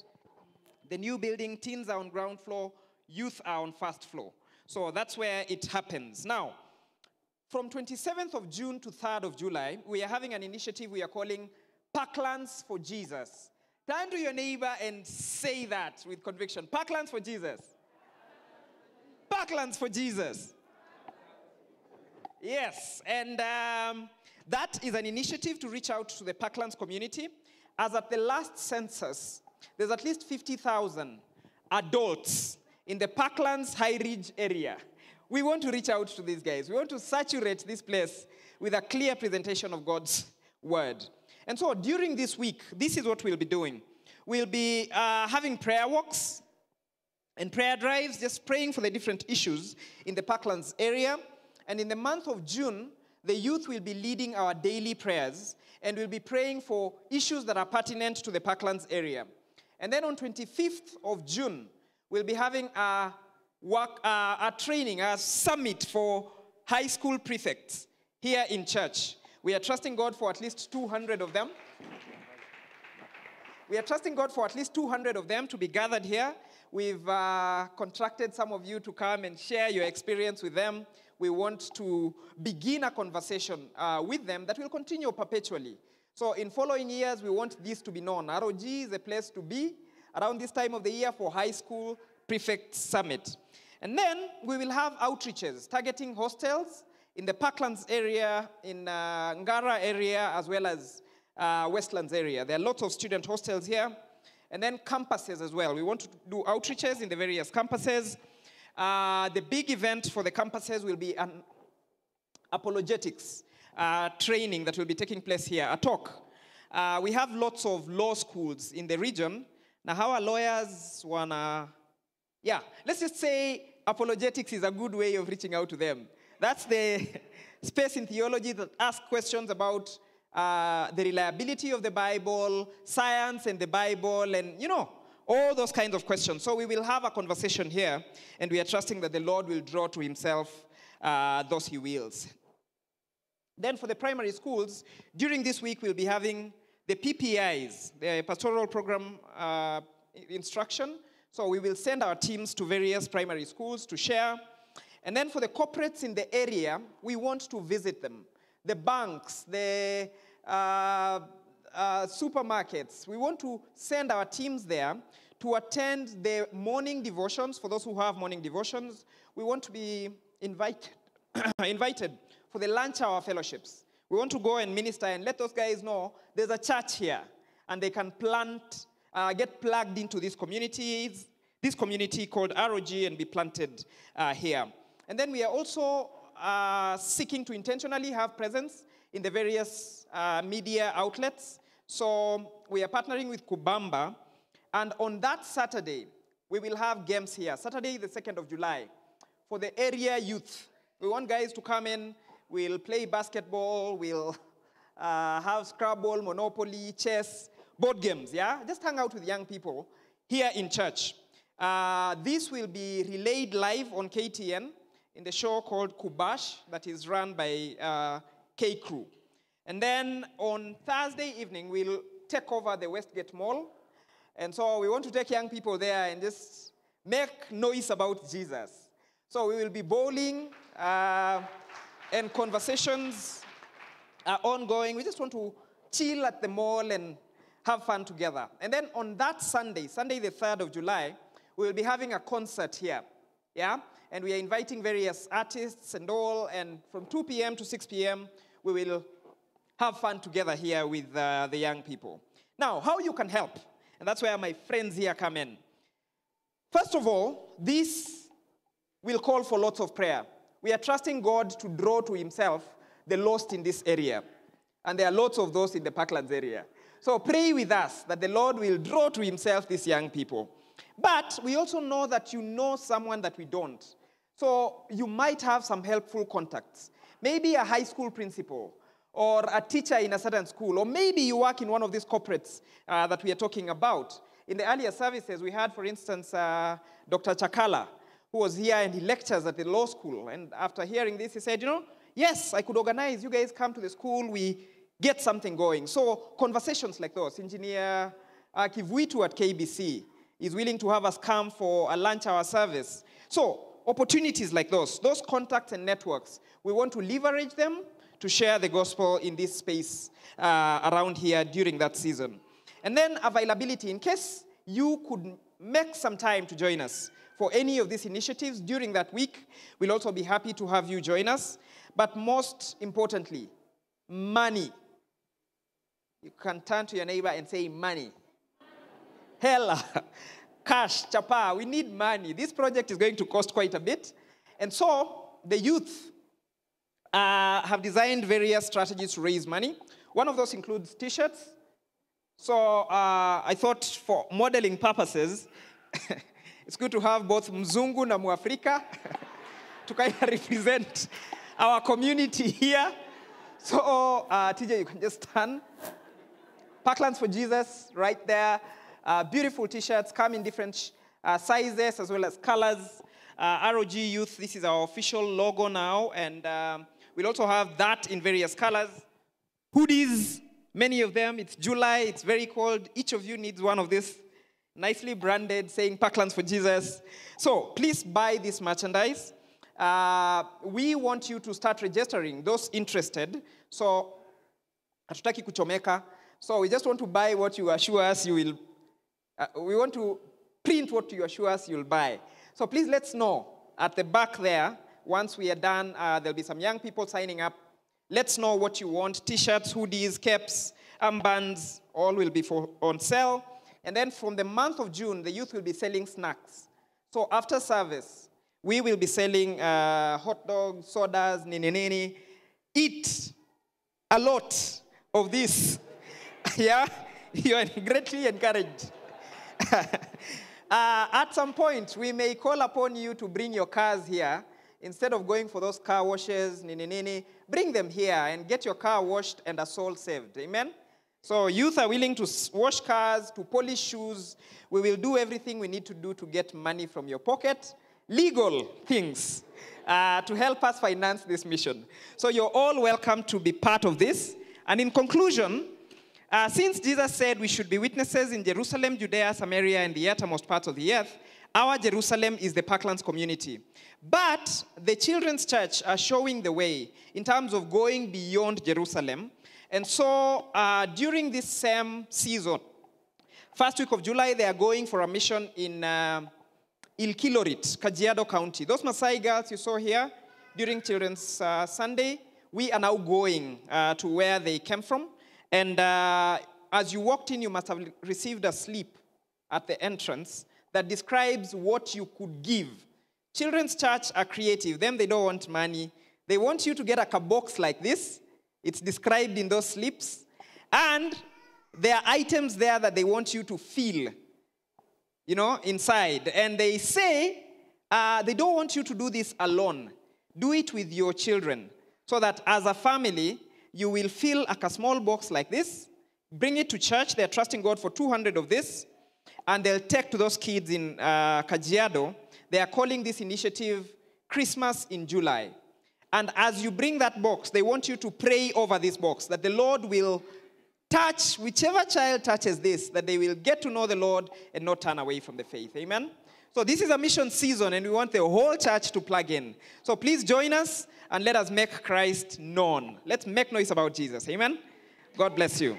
Speaker 7: The new building, teens are on ground floor, youth are on first floor. So that's where it happens. Now, from 27th of June to 3rd of July, we are having an initiative we are calling Parklands for Jesus. Turn to your neighbor and say that with conviction. Parklands for Jesus. Parklands for Jesus. Yes, and um, that is an initiative to reach out to the Parklands community. As at the last census, there's at least 50,000 adults in the Parklands High Ridge area. We want to reach out to these guys. We want to saturate this place with a clear presentation of God's word. And so during this week, this is what we'll be doing. We'll be uh, having prayer walks and prayer drives, just praying for the different issues in the Parklands area. And in the month of June, the youth will be leading our daily prayers and we'll be praying for issues that are pertinent to the Parklands area. And then on 25th of June, we'll be having a, work, uh, a training, a summit for high school prefects here in church. We are trusting God for at least 200 of them. We are trusting God for at least 200 of them to be gathered here. We've uh, contracted some of you to come and share your experience with them. We want to begin a conversation uh, with them that will continue perpetually. So, in following years, we want this to be known. ROG is a place to be around this time of the year for high school prefect summit. And then we will have outreaches targeting hostels in the Parklands area, in uh, Ngara area, as well as uh, Westlands area. There are lots of student hostels here. And then campuses as well. We want to do outreaches in the various campuses. Uh, the big event for the campuses will be an apologetics uh, training that will be taking place here, a talk. Uh, we have lots of law schools in the region. Now, how are lawyers wanna? Yeah, let's just say apologetics is a good way of reaching out to them. That's the space in theology that asks questions about uh, the reliability of the Bible, science and the Bible, and you know, all those kinds of questions. So we will have a conversation here, and we are trusting that the Lord will draw to Himself uh, those He wills. Then for the primary schools, during this week we'll be having the PPIs, the pastoral program uh, instruction. So we will send our teams to various primary schools to share. And then for the corporates in the area, we want to visit them. The banks, the uh, uh, supermarkets, we want to send our teams there to attend the morning devotions. For those who have morning devotions, we want to be invited, invited for the lunch hour fellowships. We want to go and minister and let those guys know there's a church here and they can plant, uh, get plugged into these communities, this community called ROG and be planted uh, here. And then we are also uh, seeking to intentionally have presence in the various uh, media outlets. So we are partnering with Kubamba And on that Saturday, we will have games here. Saturday, the 2nd of July, for the area youth. We want guys to come in. We'll play basketball. We'll uh, have Scrabble, Monopoly, chess, board games. Yeah, just hang out with young people here in church. Uh, this will be relayed live on KTN in the show called Kubash that is run by uh, K-Krew. And then on Thursday evening, we'll take over the Westgate Mall. And so we want to take young people there and just make noise about Jesus. So we will be bowling, uh, and conversations are ongoing. We just want to chill at the mall and have fun together. And then on that Sunday, Sunday the 3rd of July, we will be having a concert here. Yeah? And we are inviting various artists and all. And from 2 p.m. to 6 p.m., we will have fun together here with uh, the young people. Now, how you can help? And that's where my friends here come in. First of all, this will call for lots of prayer. We are trusting God to draw to Himself the lost in this area. And there are lots of those in the Parklands area. So pray with us that the Lord will draw to Himself these young people. But we also know that you know someone that we don't. So you might have some helpful contacts. Maybe a high school principal or a teacher in a certain school, or maybe you work in one of these corporates uh, that we are talking about. In the earlier services, we had, for instance, uh, Dr. Chakala, who was here and he lectures at the law school. And after hearing this, he said, You know, yes, I could organize. You guys come to the school, we get something going. So, conversations like those. Engineer uh, Kivuitu at KBC is willing to have us come for a lunch hour service. So, opportunities like those, those contacts and networks, we want to leverage them to share the gospel in this space uh, around here during that season. And then availability, in case you could make some time to join us for any of these initiatives during that week, we'll also be happy to have you join us. But most importantly, money. You can turn to your neighbor and say, Money. Hella, cash, chapa, we need money. This project is going to cost quite a bit. And so the youth uh, have designed various strategies to raise money. One of those includes t shirts. So uh, I thought for modeling purposes, it's good to have both Mzungu na Muafrika to kind of represent our community here. So, uh, TJ, you can just stand. Parklands for Jesus, right there. Uh, beautiful t-shirts come in different uh, sizes as well as colors. Uh, ROG Youth, this is our official logo now, and um, we'll also have that in various colors. Hoodies, many of them. It's July, it's very cold. Each of you needs one of these, nicely branded, saying Parklands for Jesus. So please buy this merchandise. Uh, we want you to start registering those interested. So, hatutaki kuchomeka. So we just want to buy what you assure us you will. Uh, we want to print what you assure us you'll buy. So please let's know at the back there. Once we are done, uh, there'll be some young people signing up. Let's know what you want: t-shirts, hoodies, caps, armbands. All will be for, on sale. And then from the month of June, the youth will be selling snacks. So after service, we will be selling uh, hot dogs, sodas, nini nini. Eat a lot of this. yeah? You are greatly encouraged. uh, at some point, we may call upon you to bring your cars here. Instead of going for those car washes, nini nini, bring them here and get your car washed and a soul saved. Amen? So, youth are willing to wash cars, to polish shoes. We will do everything we need to do to get money from your pocket, legal things, uh, to help us finance this mission. So, you're all welcome to be part of this. And in conclusion, uh, since Jesus said we should be witnesses in Jerusalem, Judea, Samaria, and the uttermost parts of the earth, our Jerusalem is the Parklands community. But the children's church are showing the way in terms of going beyond Jerusalem. And so uh, during this same season, first week of July, they are going for a mission in uh, Ilkilorit, Kajiado County. Those Maasai girls you saw here during Children's uh, Sunday, we are now going uh, to where they came from. And uh, as you walked in, you must have received a slip at the entrance that describes what you could give. Children's church are creative. Them, they don't want money. They want you to get like a box like this. It's described in those slips. And there are items there that they want you to feel you know, inside. And they say uh, they don't want you to do this alone. Do it with your children. So that as a family, you will fill like a small box like this, bring it to church. They're trusting God for 200 of this. And they'll take to those kids in uh, Kajiado. They are calling this initiative Christmas in July. And as you bring that box, they want you to pray over this box that the Lord will touch whichever child touches this, that they will get to know the Lord and not turn away from the faith. Amen? So, this is a mission season, and we want the whole church to plug in. So, please join us and let us make Christ known. Let's make noise about Jesus. Amen? God bless you.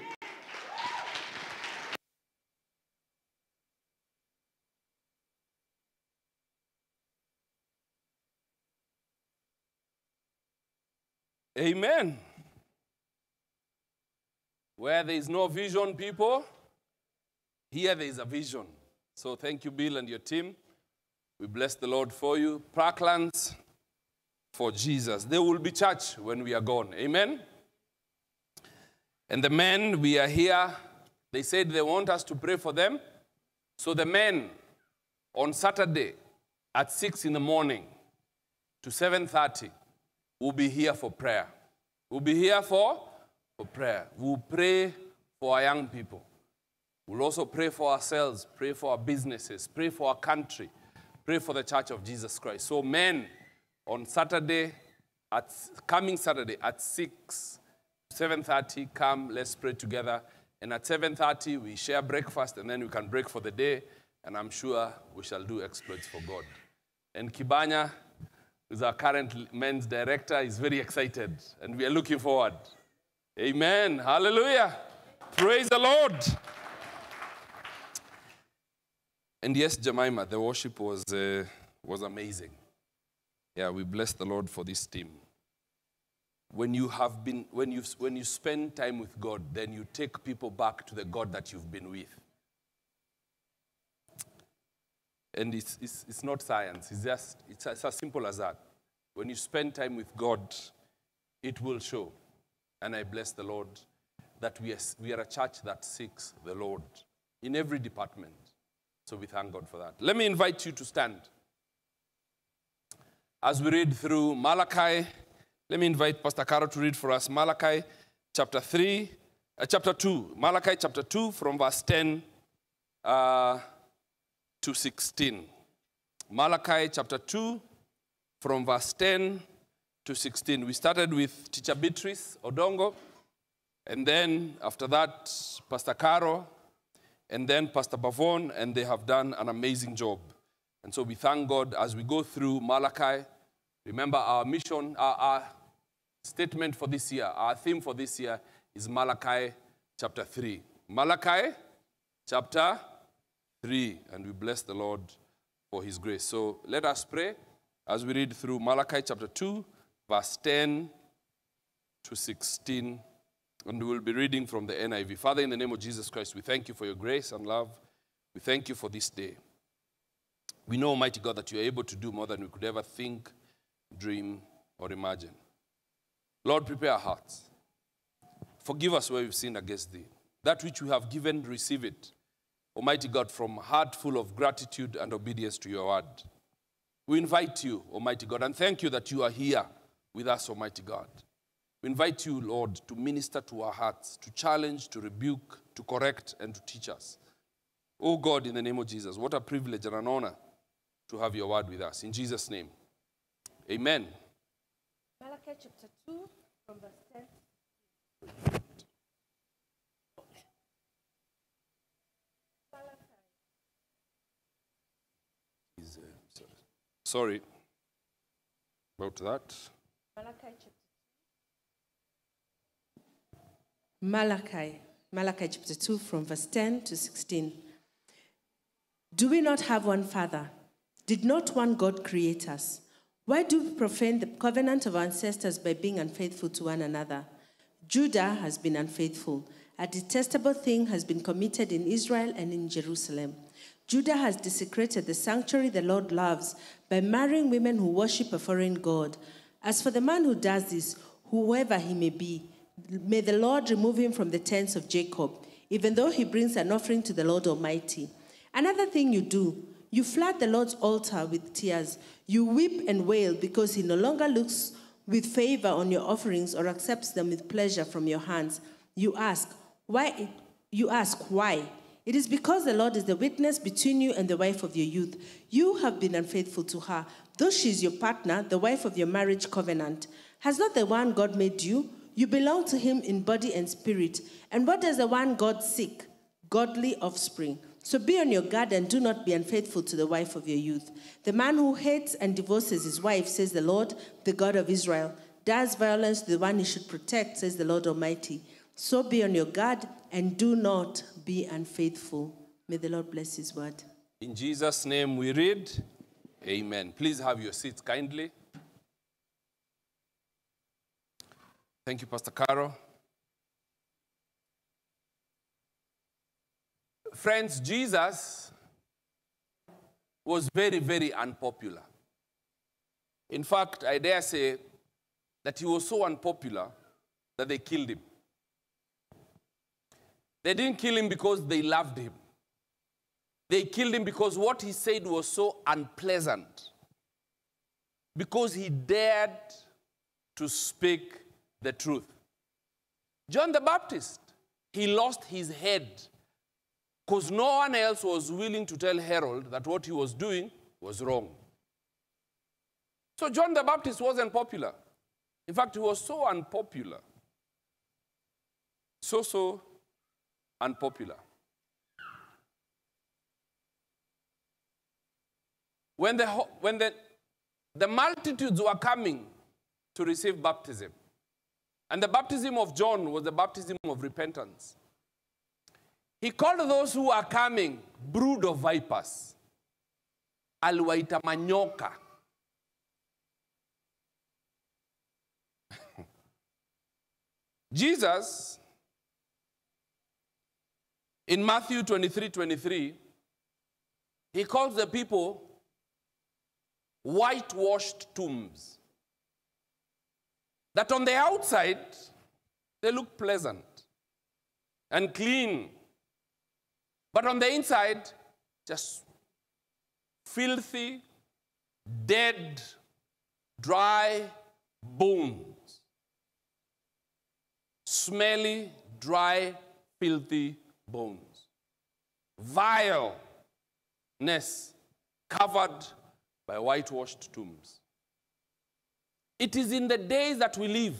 Speaker 6: Amen. Where there is no vision, people, here there is a vision. So thank you, Bill, and your team. We bless the Lord for you. Parklands for Jesus. There will be church when we are gone. Amen. And the men, we are here. They said they want us to pray for them. So the men on Saturday at 6 in the morning to 7:30 will be here for prayer. We'll be here for, for prayer. We'll pray for our young people. We'll also pray for ourselves, pray for our businesses, pray for our country, pray for the church of Jesus Christ. So, men, on Saturday, at coming Saturday at 6, 7.30, come, let's pray together. And at 7.30, we share breakfast, and then we can break for the day. And I'm sure we shall do exploits for God. And Kibanya, who's our current men's director, is very excited, and we are looking forward. Amen. Hallelujah. Praise the Lord. And yes, Jemima, the worship was, uh, was amazing. Yeah, we bless the Lord for this team. When you have been, when you, when you spend time with God, then you take people back to the God that you've been with. And it's, it's, it's not science, it's just it's, it's as simple as that. When you spend time with God, it will show. And I bless the Lord that we are, we are a church that seeks the Lord in every department. So we thank God for that. Let me invite you to stand. As we read through Malachi, let me invite Pastor Caro to read for us Malachi chapter 3, uh, chapter 2. Malachi chapter 2 from verse 10 uh, to 16. Malachi chapter 2 from verse 10 to 16. We started with Teacher Beatrice Odongo, and then after that, Pastor Caro, and then Pastor Bavon, and they have done an amazing job. And so we thank God as we go through Malachi. Remember, our mission, our, our statement for this year, our theme for this year is Malachi chapter 3. Malachi chapter 3. And we bless the Lord for his grace. So let us pray as we read through Malachi chapter 2, verse 10 to 16. And we will be reading from the NIV. Father, in the name of Jesus Christ, we thank you for your grace and love. We thank you for this day. We know, Almighty God, that you are able to do more than we could ever think, dream, or imagine. Lord, prepare our hearts. Forgive us where we've sinned against thee. That which we have given, receive it. Almighty God, from heart full of gratitude and obedience to your word. We invite you, Almighty God, and thank you that you are here with us, Almighty God. We invite you, Lord, to minister to our hearts, to challenge, to rebuke, to correct, and to teach us. Oh God, in the name of Jesus, what a privilege and an honor to have your word with us. In Jesus' name, amen.
Speaker 5: Malachi chapter 2, from verse 10.
Speaker 6: Is, uh, sorry about that.
Speaker 5: Malachi chapter
Speaker 8: Malachi, Malachi chapter 2, from verse 10 to 16. Do we not have one Father? Did not one God create us? Why do we profane the covenant of our ancestors by being unfaithful to one another? Judah has been unfaithful. A detestable thing has been committed in Israel and in Jerusalem. Judah has desecrated the sanctuary the Lord loves by marrying women who worship a foreign God. As for the man who does this, whoever he may be, may the Lord remove him from the tents of Jacob, even though he brings an offering to the Lord Almighty. Another thing you do, you flood the Lord's altar with tears. You weep and wail because he no longer looks with favor on your offerings or accepts them with pleasure from your hands. You ask, why? You ask, why? It is because the Lord is the witness between you and the wife of your youth. You have been unfaithful to her, though she is your partner, the wife of your marriage covenant. Has not the one God made you? You belong to him in body and spirit. And what does the one God seek? Godly offspring. So be on your guard and do not be unfaithful to the wife of your youth. The man who hates and divorces his wife, says the Lord, the God of Israel, does violence to the one he should protect, says the Lord Almighty. So be on your guard and do not be unfaithful. May the Lord bless his word.
Speaker 6: In Jesus' name we read, Amen. Please have your seats kindly. Thank you, Pastor Caro. Friends, Jesus was very, very unpopular. In fact, I dare say that he was so unpopular that they killed him. They didn't kill him because they loved him. They killed him because what he said was so unpleasant. Because he dared to speak the truth. John the Baptist, he lost his head because no one else was willing to tell Herod that what he was doing was wrong. So John the Baptist wasn't popular. In fact, he was so unpopular. So, so unpopular. When the, when the, the multitudes were coming to receive baptism, and the baptism of John was the baptism of repentance, he called those who are coming brood of vipers. Aliwaita manyoka. Jesus, in Matthew 23 23, he calls the people whitewashed tombs. That on the outside, they look pleasant and clean. But on the inside, just filthy, dead, dry bones. Smelly, dry, filthy bones. Vileness covered by whitewashed tombs. It is in the days that we live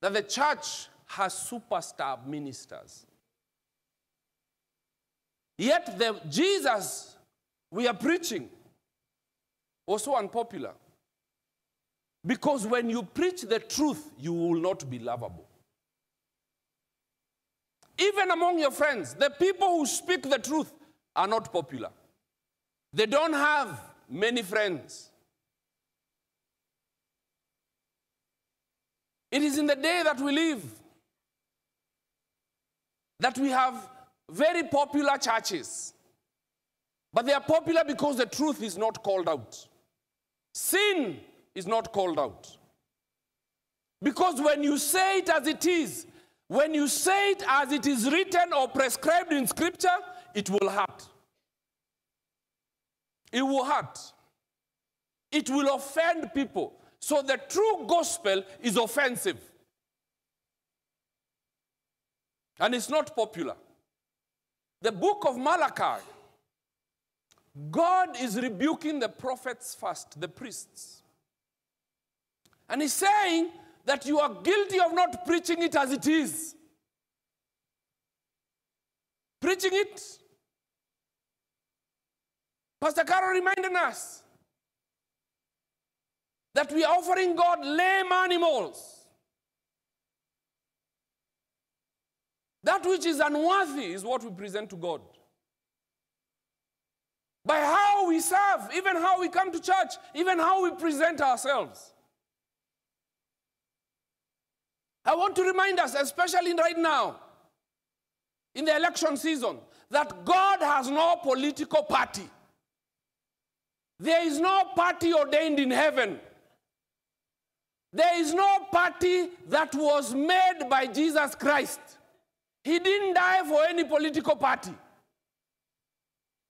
Speaker 6: that the church has superstar ministers. Yet the Jesus we are preaching was so unpopular. Because when you preach the truth, you will not be lovable. Even among your friends, the people who speak the truth are not popular. They don't have many friends. It is in the day that we live that we have very popular churches. But they are popular because the truth is not called out. Sin is not called out. Because when you say it as it is, when you say it as it is written or prescribed in Scripture, it will hurt. It will hurt. It will offend people. So the true gospel is offensive. And it's not popular. The book of Malachi, God is rebuking the prophets first, the priests. And he's saying that you are guilty of not preaching it as it is. Preaching it. Pastor Caro reminded us that we are offering God lame animals. That which is unworthy is what we present to God. By how we serve, even how we come to church, even how we present ourselves. I want to remind us, especially right now, in the election season, that God has no political party. There is no party ordained in heaven. There is no party that was made by Jesus Christ. He didn't die for any political party.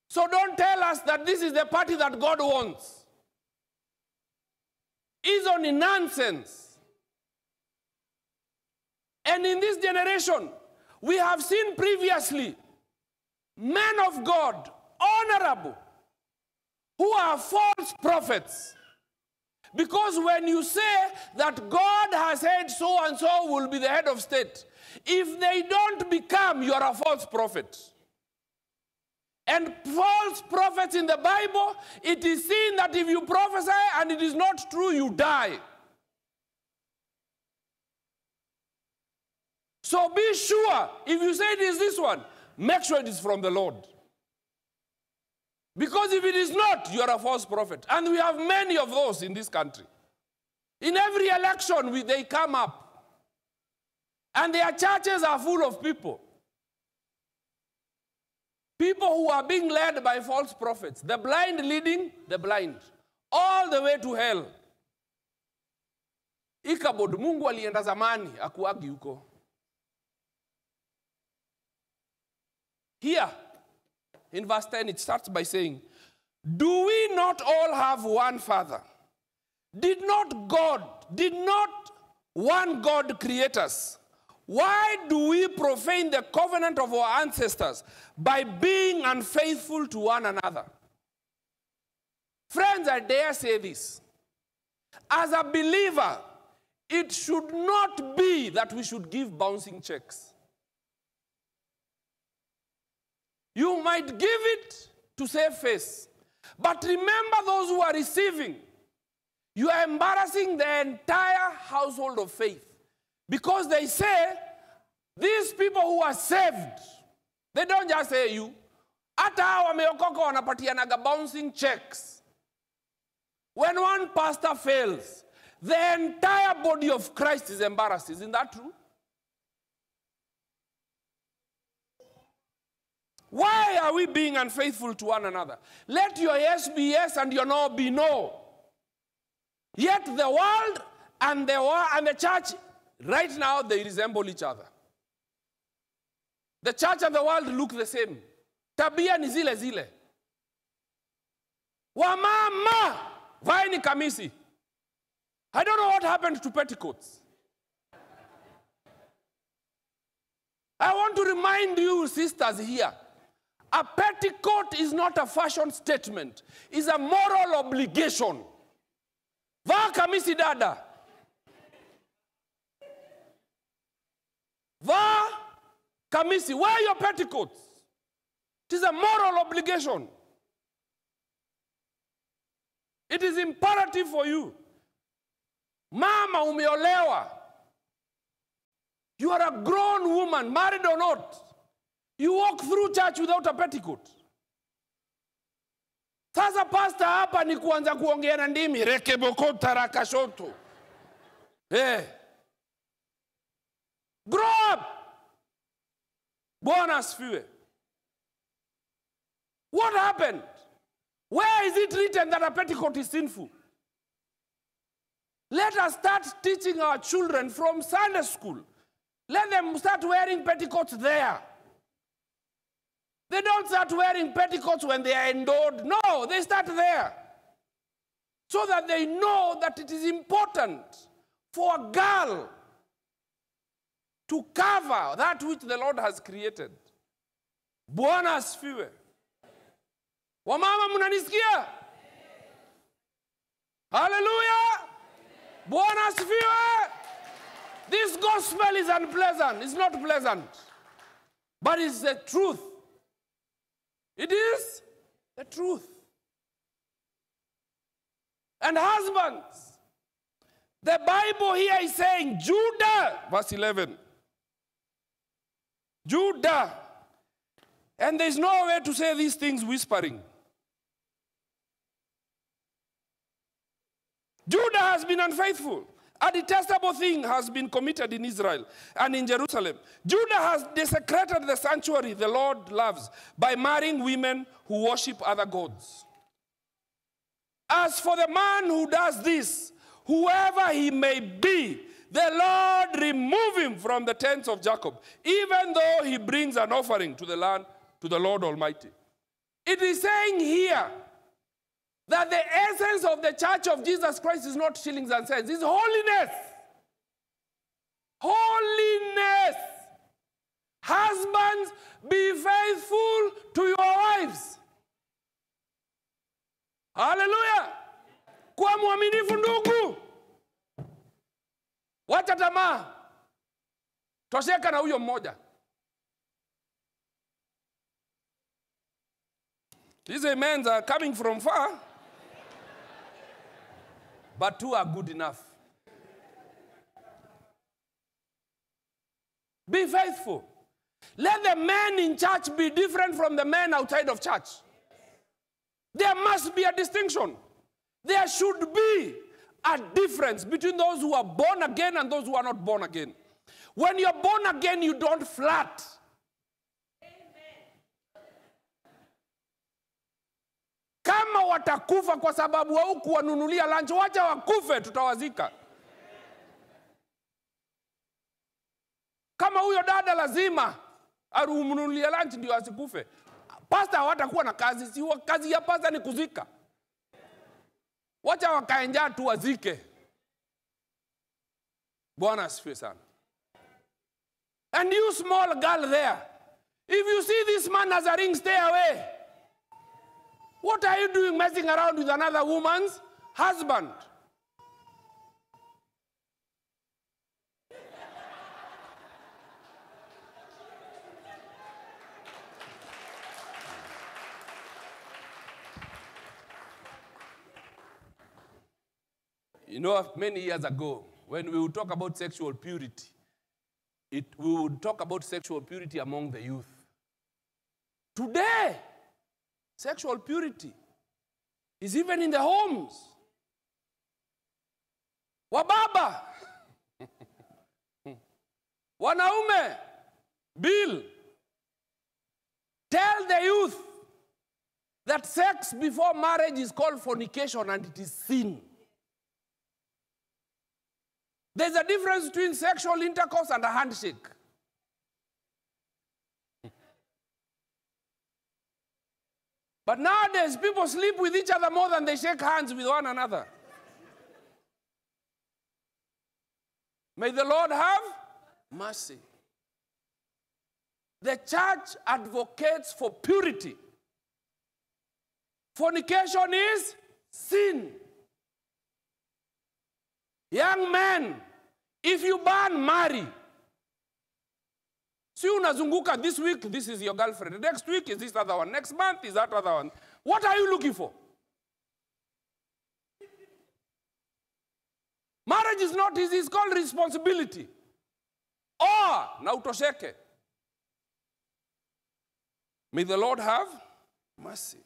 Speaker 6: So don't tell us that this is the party that God wants. It's only nonsense. And in this generation, we have seen previously men of God, honorable, who are false prophets. Because when you say that God has said so and so will be the head of state, if they don't become, you are a false prophet. And false prophets in the Bible, it is seen that if you prophesy and it is not true, you die. So be sure, if you say it is this one, make sure it is from the Lord. Because if it is not, you are a false prophet. And we have many of those in this country. In every election, we, they come up. And their churches are full of people. People who are being led by false prophets. The blind leading the blind. All the way to hell. Ikabod, Mungu alienda zamani, akuagi. Here, in verse 10, it starts by saying, Do we not all have one Father? Did not God, did not one God create us? Why do we profane the covenant of our ancestors by being unfaithful to one another? Friends, I dare say this. As a believer, it should not be that we should give bouncing checks. You might give it to save face. But remember those who are receiving. You are embarrassing the entire household of faith. Because they say, these people who are saved, they don't just say you. Hata hawa wameokoka wanapatianaga bouncing checks. When one pastor fails, the entire body of Christ is embarrassed. Isn't that true? Why are we being unfaithful to one another? Let your yes be yes and your no be no. Yet the world and the, and the church, right now, they resemble each other. The church and the world look the same. Tabia ni zile zile. Wamama, vaeni kamisi. I don't know what happened to petticoats. I want to remind you, sisters here, a petticoat is not a fashion statement, it's a moral obligation. Vaa kamisi dada. Vaa kamisi. Wear your petticoats. It is a moral obligation. It is imperative for you. Mama umeolewa. You are a grown woman, married or not. You walk through church without a petticoat. Sasa pasta hapa ni kuanza kuongea na ndimi rekebokota rakashoto. Eh. Grow up. Bwana asifiwe. What happened? Where is it written that a petticoat is sinful? Let us start teaching our children from Sunday school. Let them start wearing petticoats there. They don't start wearing petticoats when they are endowed. No, they start there. So that they know that it is important for a girl to cover that which the Lord has created. Bwana asifiwe. Wamama mnanisikia? Hallelujah. Bwana asifiwe. This gospel is unpleasant. It's not pleasant. But it's the truth. It is the truth. And husbands, the Bible here is saying, Judah, verse 11. Judah. And there's no way to say these things whispering. Judah has been unfaithful. A detestable thing has been committed in Israel and in Jerusalem. Judah has desecrated the sanctuary the Lord loves by marrying women who worship other gods. As for the man who does this, whoever he may be, the Lord remove him from the tents of Jacob, even though he brings an offering to the land, to the Lord Almighty. It is saying here that the essence of the church of Jesus Christ is not shillings and cents, it's holiness. Holiness. Husbands, be faithful to your wives. Haleluya. Kuwa mwaminifu ndugu. Wacha tamaa. Tosheka na huyo mmoja. These amens are coming from far. But two are good enough. Be faithful. Let the men in church be different from the men outside of church. There must be a distinction. There should be a difference between those who are born again and those who are not born again. When you're born again, you don't flat. Kama watakufa kwa sababu haukuwanunulia lunch, wacha wakufe, tutawazika. Kama huyo dada lazima arumnunulie lunch ndio asikufe, pasta hawatakuwa na kazi. Si kazi ya pasta ni kuzika. Wacha wakae njaa tu wazike. Bwana asifiwe sana. And you small girl there, if you see this man as a ring, stay away. What are you doing messing around with another woman's husband? You know, many years ago, when we would talk about sexual purity, it, we would talk about sexual purity among the youth. Today, sexual purity is even in the homes. Wababa, wanaume, Bill, tell the youth that sex before marriage is called fornication and it is sin. There's a difference between sexual intercourse and a handshake. But nowadays, people sleep with each other more than they shake hands with one another. May the Lord have mercy. The church advocates for purity. Fornication is sin. Young men, if you burn, marry. Si unazunguka this week, this is your girlfriend. Next week is this other one. Next month is that other one. What are you looking for? Marriage is not easy, it's called responsibility. Or na utosheke. May the Lord have mercy.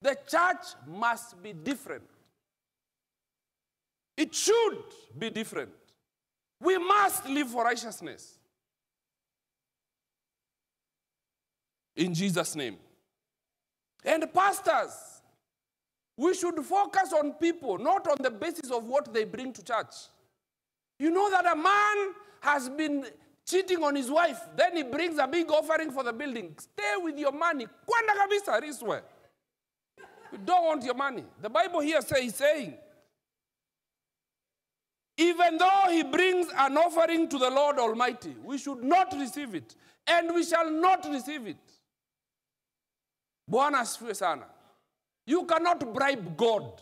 Speaker 6: The church must be different. It should be different. We must live for righteousness. In Jesus' name. And pastors, we should focus on people, not on the basis of what they bring to church. You know that a man has been cheating on his wife, then he brings a big offering for the building. Stay with your money. Kwenda kabisa riswe. You don't want your money. The Bible here says, saying, even though he brings an offering to the Lord Almighty, we should not receive it, and we shall not receive it. Bwana asifiwe sana. You cannot bribe God.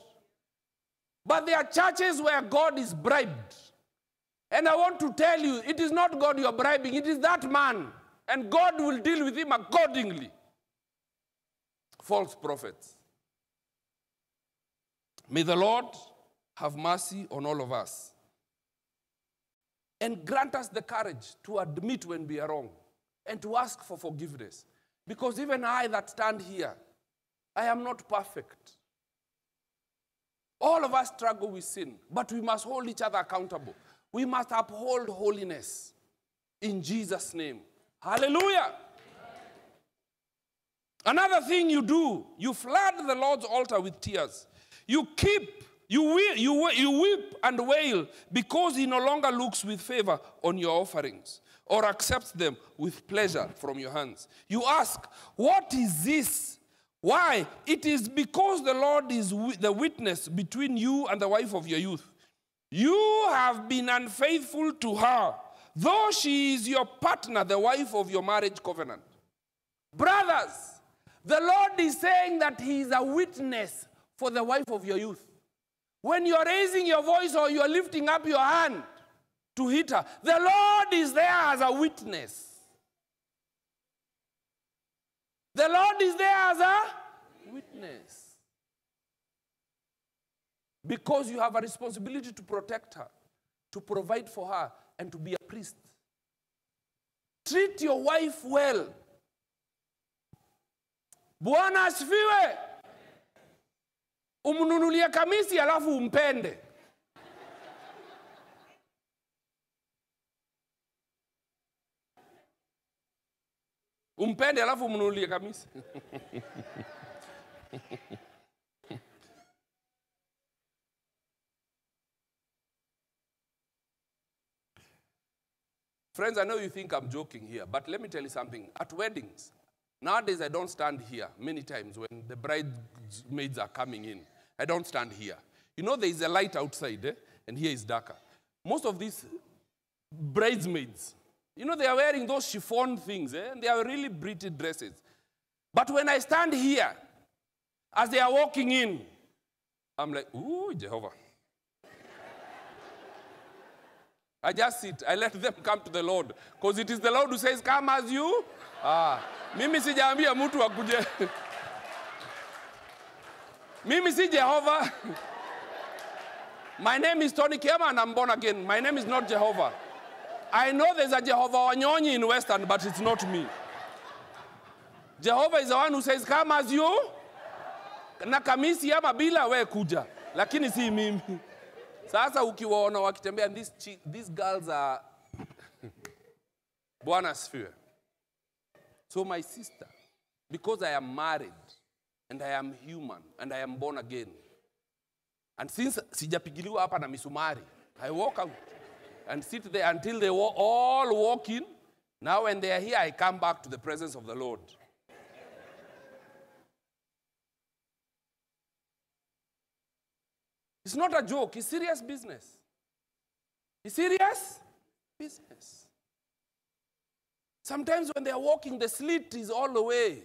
Speaker 6: But there are churches where God is bribed. And I want to tell you, it is not God you are bribing, it is that man. And God will deal with him accordingly. False prophets. May the Lord have mercy on all of us and grant us the courage to admit when we are wrong and to ask for forgiveness. Because even I that stand here, I am not perfect. All of us struggle with sin, but we must hold each other accountable. We must uphold holiness in Jesus' name. Hallelujah. Another thing you do, you flood the Lord's altar with tears. You keep, you, you, you weep and wail because he no longer looks with favor on your offerings or accepts them with pleasure from your hands. You ask, What is this? Why? It is because the Lord is the witness between you and the wife of your youth. You have been unfaithful to her, though she is your partner, the wife of your marriage covenant. Brothers, the Lord is saying that He is a witness for the wife of your youth. When you're raising your voice or you're lifting up your hand to hit her, the Lord is there as a witness. The Lord is there as a witness. Because you have a responsibility to protect her, to provide for her, and to be a priest. Treat your wife well. Bwana asifiwe. Umnunulie kamisi alafu umpende. Umpende alafu umnunulie kamisi. Friends, I know you think I'm joking here, but let me tell you something. At weddings, nowadays I don't stand here many times when the bridesmaids are coming in. I don't stand here. You know, there is a light outside, eh? and here is darker. Most of these bridesmaids, you know, they are wearing those chiffon things, eh? and they are really pretty dresses. But when I stand here, as they are walking in, I'm like, ooh, Jehovah. I just sit. I let them come to the Lord. Because it is the Lord who says, Come as you. Ah. Mimi sijaambia mtu akuje. Mimi si Jehovah. My name is Tony Kiamah and I'm born again. My name is not Jehovah. I know there's a Jehovah Wanyonyi in Western, but it's not me. Jehovah is the one who says, Come as you. Na kamisi ama bila we kuja. Lakini si mimi. Sasa ukiwaona wakitembea these, these girls are Bwana asifiwe. So my sister, because I am married and I am human and I am born again. And since sijapigiliwa hapa na misumari, I walk out and sit there until they wa- all walk in. Now when they are here, I come back to the presence of the Lord. It's not a joke, it's serious business. It's serious business. Sometimes when they are walking, the slit is all the way.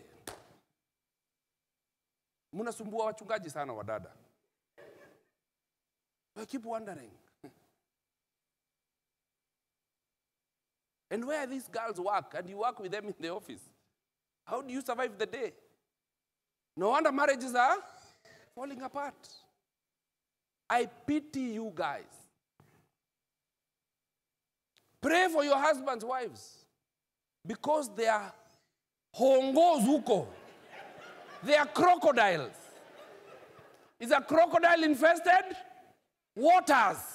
Speaker 6: Mnasumbua wachungaji sana wadada. I keep wondering. And where these girls work, and you work with them in the office, how do you survive the day? No wonder marriages are falling apart. I pity you guys. Pray for your husbands' wives because they are hongos huko. They are crocodiles. Is a crocodile infested? Waters.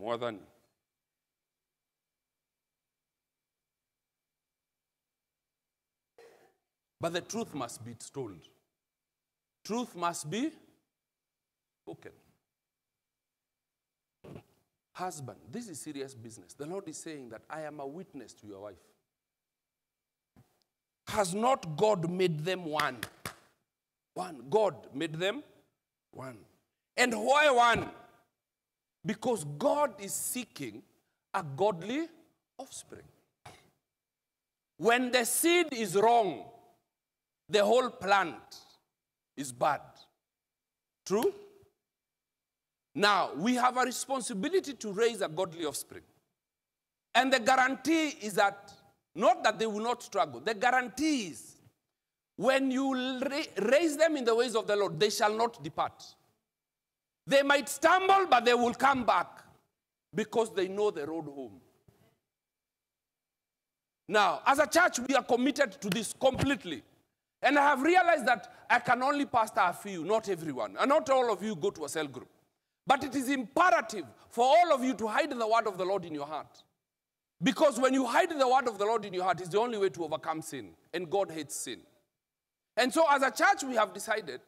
Speaker 6: More than But the truth must be told. Truth must be spoken. Husband, this is serious business. The Lord is saying that I am a witness to your wife. Has not God made them one? One. God made them one. And why one? Because God is seeking a godly offspring. When the seed is wrong, the whole plant is bad. True? Now, we have a responsibility to raise a godly offspring. And the guarantee is that, not that they will not struggle, the guarantee is when you raise them in the ways of the Lord, they shall not depart. They might stumble, but they will come back because they know the road home. Now, as a church, we are committed to this completely. And I have realized that I can only pastor a few, not everyone. And not all of you go to a cell group. But it is imperative for all of you to hide the word of the Lord in your heart. Because when you hide the word of the Lord in your heart, it's the only way to overcome sin. And God hates sin. And so, as a church, we have decided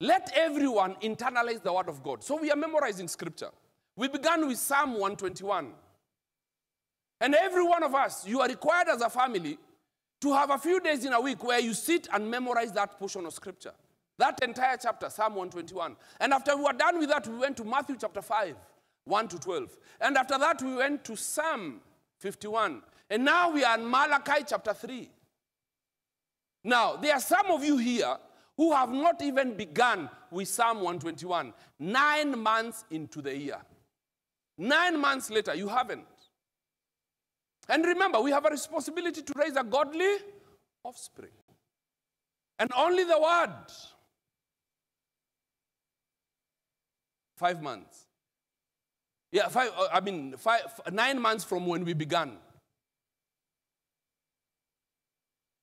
Speaker 6: let everyone internalize the word of God. So, we are memorizing scripture. We began with Psalm 121. And every one of us, you are required as a family to have a few days in a week where you sit and memorize that portion of scripture. That entire chapter, Psalm 121. And after we were done with that, we went to Matthew chapter 5, 1 to 12. And after that, we went to Psalm 51. And now we are in Malachi chapter 3. Now, there are some of you here who have not even begun with Psalm 121, nine months into the year. Nine months later, you haven't. And remember, we have a responsibility to raise a godly offspring. And only the word. Five months. Yeah, five, uh, I mean, five, nine months from when we began.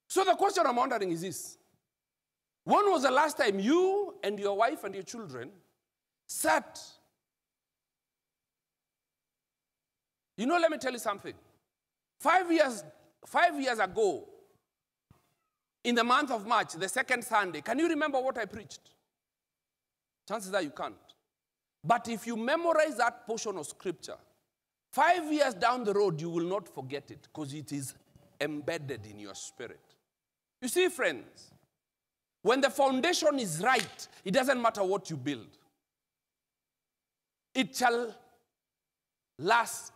Speaker 6: So the question I'm wondering is this When was the last time you and your wife and your children sat? You know, let me tell you something. Five years, five years ago, in the month of March, the second Sunday, can you remember what I preached? Chances are you can't. But if you memorize that portion of scripture, five years down the road, you will not forget it because it is embedded in your spirit. You see, friends, when the foundation is right, it doesn't matter what you build, it shall last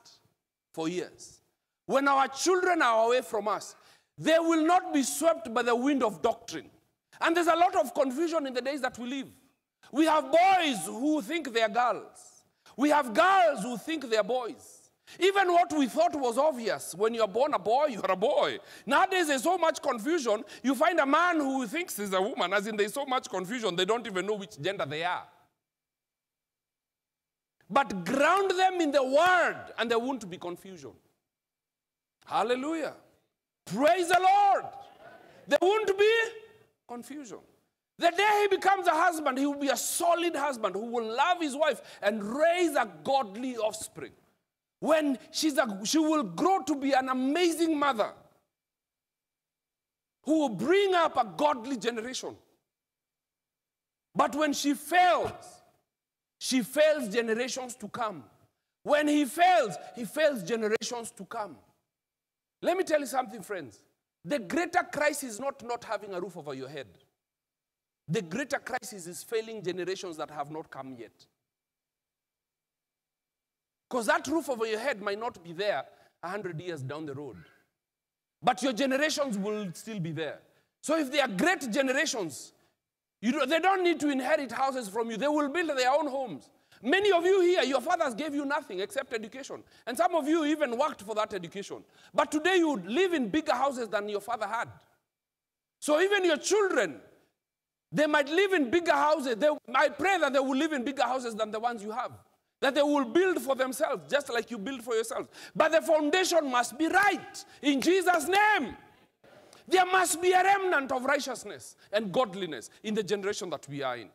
Speaker 6: for years. When our children are away from us, they will not be swept by the wind of doctrine. And there's a lot of confusion in the days that we live. We have boys who think they're girls. We have girls who think they're boys. Even what we thought was obvious when you're born a boy, you're a boy. Nowadays, there's so much confusion. You find a man who thinks he's a woman, as in there's so much confusion, they don't even know which gender they are. But ground them in the word, and there won't be confusion. Hallelujah. Praise the Lord. There won't be confusion. The day he becomes a husband, he will be a solid husband who will love his wife and raise a godly offspring. When she's a, she will grow to be an amazing mother who will bring up a godly generation. But when she fails, she fails generations to come. When he fails, he fails generations to come. Let me tell you something, friends. The greater crisis is not not having a roof over your head. The greater crisis is failing generations that have not come yet. Because that roof over your head might not be there 100 years down the road. But your generations will still be there. So if they are great generations, you do, they don't need to inherit houses from you. They will build their own homes. Many of you here, your fathers gave you nothing except education. And some of you even worked for that education. But today you live in bigger houses than your father had. So even your children, they might live in bigger houses. They, I pray that they will live in bigger houses than the ones you have. That they will build for themselves, just like you build for yourselves. But the foundation must be right in Jesus' name. There must be a remnant of righteousness and godliness in the generation that we are in.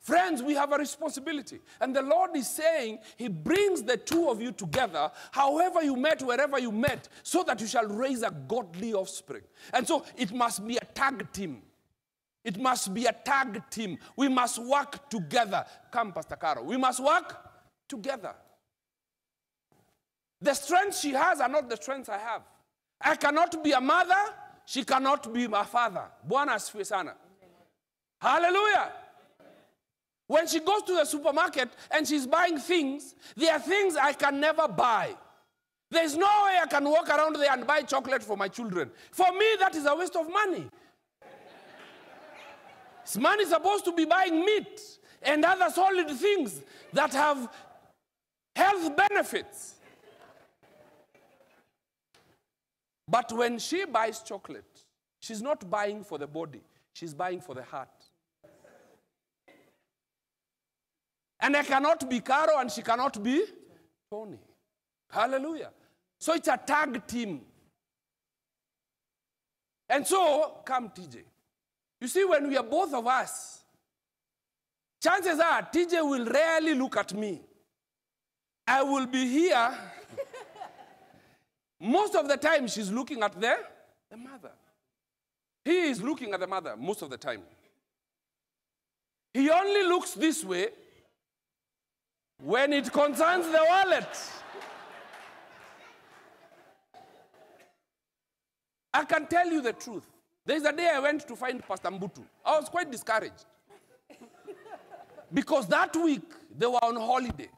Speaker 6: Friends, we have a responsibility. And the Lord is saying, He brings the two of you together, however you met, wherever you met, so that you shall raise a godly offspring. And so it must be a tag team. It must be a tag team. We must work together. Come, Pastor Caro. We must work together. The strengths she has are not the strengths I have. I cannot be a mother, she cannot be my father. Bwana asifiwe sana. Hallelujah. When she goes to the supermarket and she's buying things, there are things I can never buy. There's no way I can walk around there and buy chocolate for my children. For me, that is a waste of money. Man is supposed to be buying meat and other solid things that have health benefits. But when she buys chocolate, she's not buying for the body, she's buying for the heart. And I cannot be Caro and she cannot be Tony. Hallelujah. So it's a tag team. And so, come, TJ. You see, when we are both of us, chances are TJ will rarely look at me. I will be here. most of the time, she's looking at the, the mother. He is looking at the mother most of the time. He only looks this way when it concerns the wallet. I can tell you the truth. There's a day I went to find Pastor Mbutu. I was quite discouraged. because that week they were on holiday.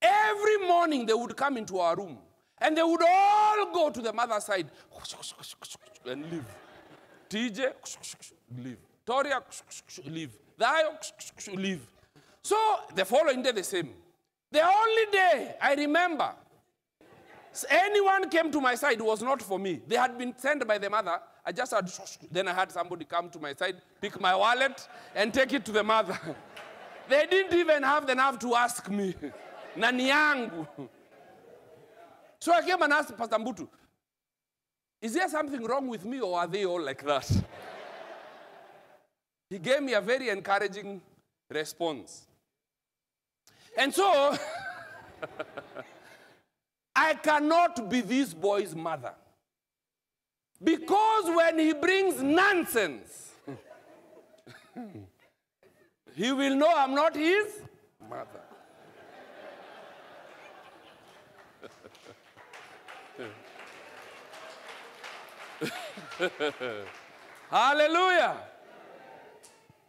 Speaker 6: Every morning they would come into our room and they would all go to the mother's side and leave. TJ, leave. Toria, leave. Dayo, leave. So the following day the same. The only day I remember anyone came to my side was not for me. They had been sent by the mother. I just had, then I had somebody come to my side, pick my wallet, and take it to the mother. they didn't even have the nerve to ask me. Nani yangu. So I came and asked Pastor Mbutu, is there something wrong with me or are they all like that? he gave me a very encouraging response. And so, I cannot be this boy's mother. Because when he brings nonsense, he will know I'm not his mother. Hallelujah.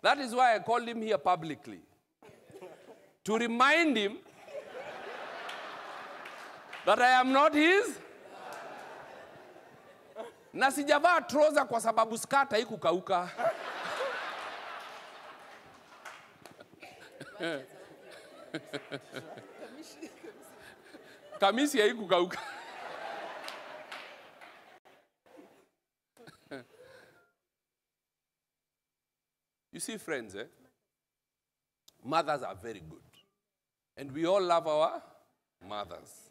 Speaker 6: That is why I called him here publicly. to remind him that I am not his. Na sijavaa troza kwa sababu skirt haikukauka. Kamisi haikukauka. You see, friends, eh? mothers are very good. And we all love our mothers.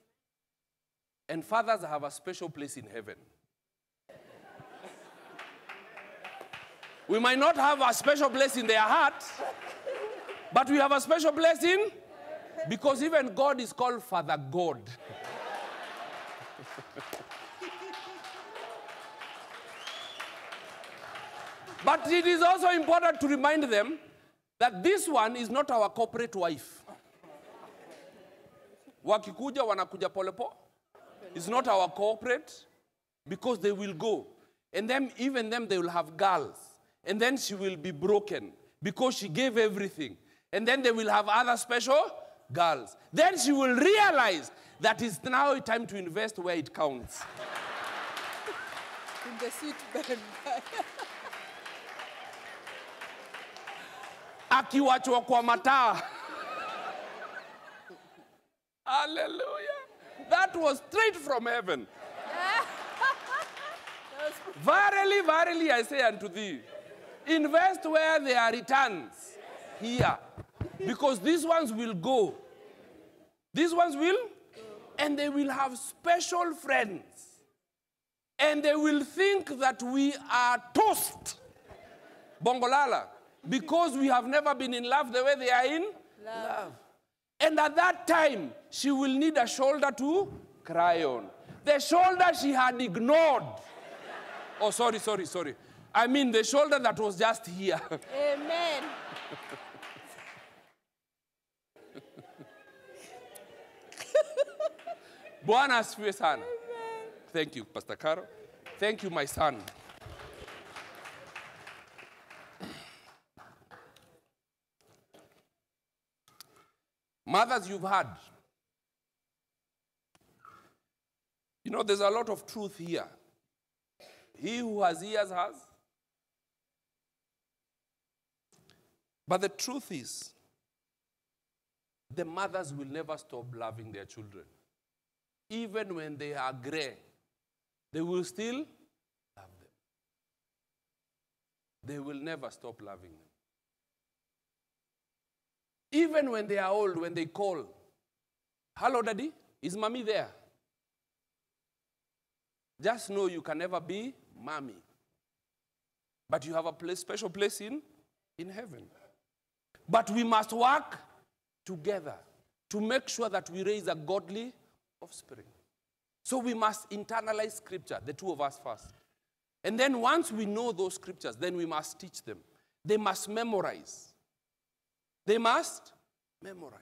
Speaker 6: And fathers have a special place in heaven. We might not have a special place in their heart, but we have a special place in because even God is called Father God. but it is also important to remind them that this one is not our corporate wife. Wakikuja wanakuja polepo. It's not our corporate because they will go. And then even them they will have girls. And then she will be broken because she gave everything. And then they will have other special girls. Then she will realize that it's now time to invest where it counts.
Speaker 4: In the sweet bed.
Speaker 6: akiwachwa kwa mataa. Hallelujah. That was straight from heaven. verily, verily, I say unto thee, invest where there are returns here. Because these ones will go. These ones will, and they will have special friends. And they will think that we are toast. Bongolala because we have never been in love the way they are in love. love. And at that time, she will need a shoulder to cry on. The shoulder she had ignored. oh, sorry, sorry, sorry. I mean, the shoulder that was just here.
Speaker 4: Amen.
Speaker 6: Bwana asifiwe sana. Thank you, Pastor Caro. Thank you, my son. Mothers, you've had. You know, there's a lot of truth here. He who has ears has. But the truth is, the mothers will never stop loving their children. Even when they are gray, they will still love them. They will never stop loving them. Even when they are old, when they call, Hello, daddy, is mommy there? Just know you can never be mommy. But you have a place, special place in, in heaven. But we must work together to make sure that we raise a godly offspring. So we must internalize scripture, the two of us first. And then once we know those scriptures, then we must teach them. They must memorize. They must memorize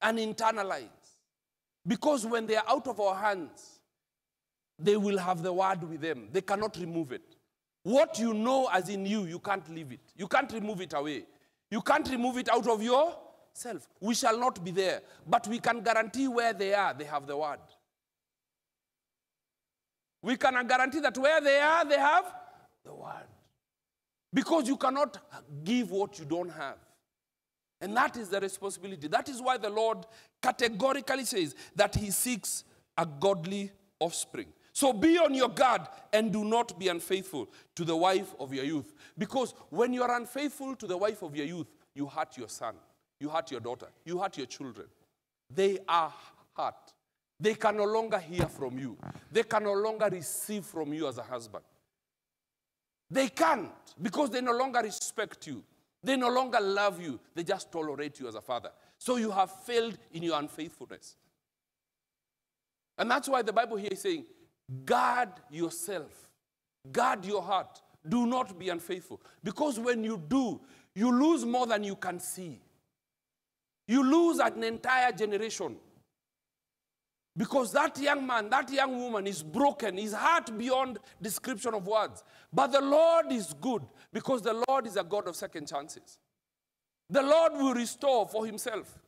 Speaker 6: and internalize. Because when they are out of our hands, they will have the word with them. They cannot remove it. What you know as in you, you can't leave it. You can't remove it away. You can't remove it out of yourself. We shall not be there. But we can guarantee where they are, they have the word. We can guarantee that where they are, they have the word. Because you cannot give what you don't have. And that is the responsibility. That is why the Lord categorically says that He seeks a godly offspring. So be on your guard and do not be unfaithful to the wife of your youth. Because when you are unfaithful to the wife of your youth, you hurt your son, you hurt your daughter, you hurt your children. They are hurt. They can no longer hear from you, they can no longer receive from you as a husband. They can't because they no longer respect you. They no longer love you. They just tolerate you as a father. So you have failed in your unfaithfulness. And that's why the Bible here is saying, guard yourself, guard your heart. Do not be unfaithful. Because when you do, you lose more than you can see. You lose an entire generation. Because that young man, that young woman is broken, his heart beyond description of words. But the Lord is good because the Lord is a God of second chances. The Lord will restore for himself.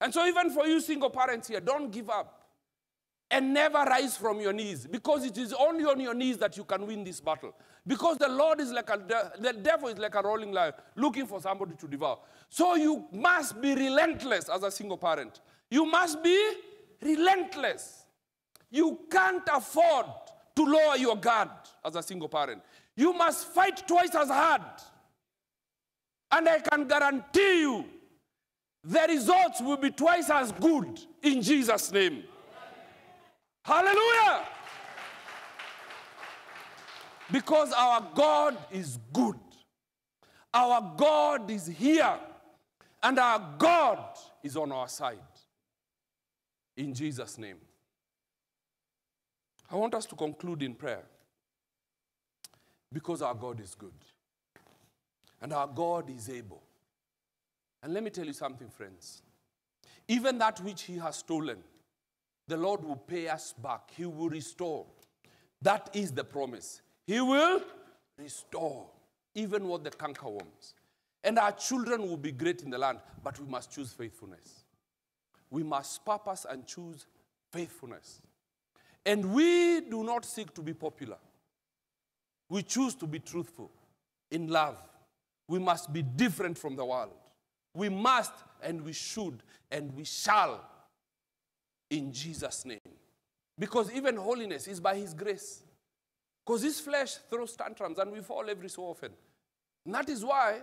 Speaker 6: And so, even for you single parents here, don't give up. And never rise from your knees because it is only on your knees that you can win this battle. Because the Lord is like a, the devil is like a rolling lion looking for somebody to devour. So, you must be relentless as a single parent. You must be relentless. You can't afford to lower your guard as a single parent. You must fight twice as hard. And I can guarantee you the results will be twice as good in Jesus' name. Hallelujah. Because our God is good. Our God is here. And our God is on our side. In Jesus' name. I want us to conclude in prayer. Because our God is good. And our God is able. And let me tell you something, friends. Even that which He has stolen, the Lord will pay us back. He will restore. That is the promise. He will restore even what the cankerworms. And our children will be great in the land, but we must choose faithfulness we must purpose and choose faithfulness. And we do not seek to be popular. We choose to be truthful in love. We must be different from the world. We must and we should and we shall in Jesus' name. Because even holiness is by His grace. Because His flesh throws tantrums and we fall every so often. And that is why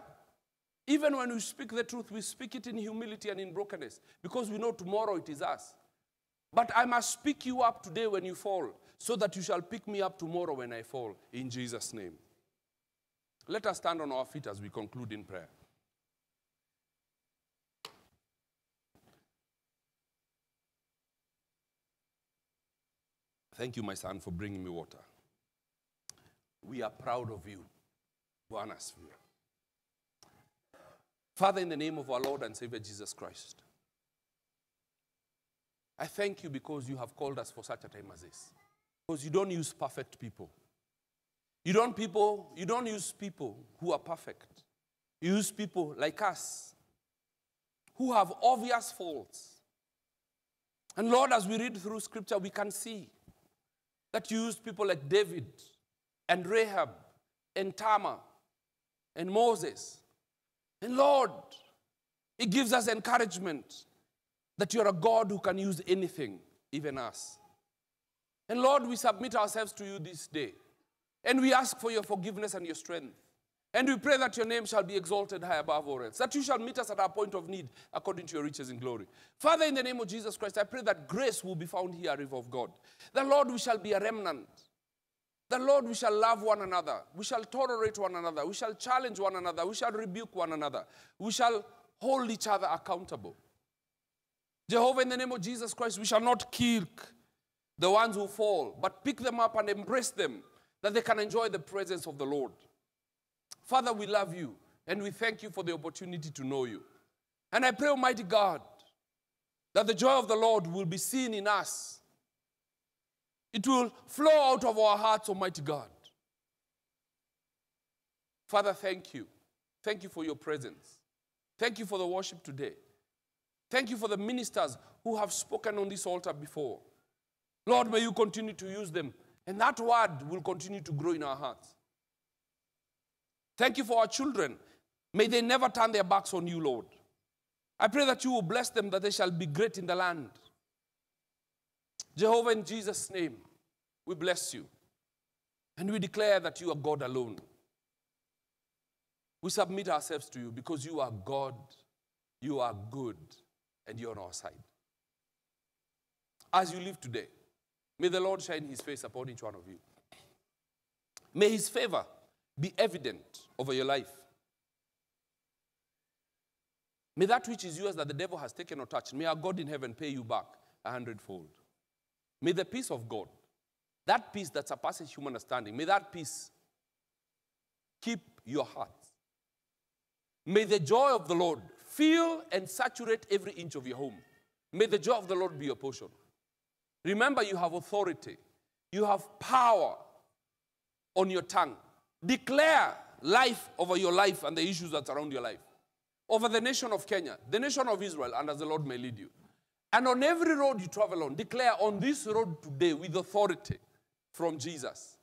Speaker 6: even when we speak the truth, we speak it in humility and in brokenness because we know tomorrow it is us. But I must pick you up today when you fall so that you shall pick me up tomorrow when I fall in Jesus' name. Let us stand on our feet as we conclude in prayer. Thank you, my son, for bringing me water. We are proud of you. Bwana. Father, in the name of our Lord and Savior Jesus Christ, I thank you because you have called us for such a time as this. Because you don't use perfect people. You don't people, you don't use people who are perfect. You use people like us who have obvious faults. And Lord, as we read through scripture, we can see that used people like David and Rahab and Tamar and Moses and Lord, it gives us encouragement that you're a God who can use anything, even us. And Lord, we submit ourselves to you this day. And we ask for your forgiveness and your strength. And we pray that your name shall be exalted high above all else, that you shall meet us at our point of need according to your riches in glory. Father, in the name of Jesus Christ, I pray that grace will be found here, River of God. The Lord, we shall be a remnant the Lord, we shall love one another. We shall tolerate one another. We shall challenge one another. We shall rebuke one another. We shall hold each other accountable. Jehovah, in the name of Jesus Christ, we shall not kill the ones who fall, but pick them up and embrace them that they can enjoy the presence of the Lord. Father, we love you and we thank you for the opportunity to know you. And I pray, Almighty God, that the joy of the Lord will be seen in us It will flow out of our hearts, Almighty God. Father, thank you. Thank you for your presence. Thank you for the worship today. Thank you for the ministers who have spoken on this altar before. Lord, may you continue to use them, and that word will continue to grow in our hearts. Thank you for our children. May they never turn their backs on you, Lord. I pray that you will bless them, that they shall be great in the land. Jehovah, in Jesus' name, we bless you. And we declare that you are God alone. We submit ourselves to you because you are God, you are good, and you're on our side. As you live today, may the Lord shine his face upon each one of you. May his favor be evident over your life. May that which is yours that the devil has taken or touched, may our God in heaven pay you back a hundredfold. May the peace of God, that peace that surpasses human understanding, may that peace keep your heart. May the joy of the Lord fill and saturate every inch of your home. May the joy of the Lord be your portion. Remember, you have authority, you have power on your tongue. Declare life over your life and the issues that surround your life, over the nation of Kenya, the nation of Israel, and as the Lord may lead you. And on every road you travel on, declare on this road today with authority from Jesus.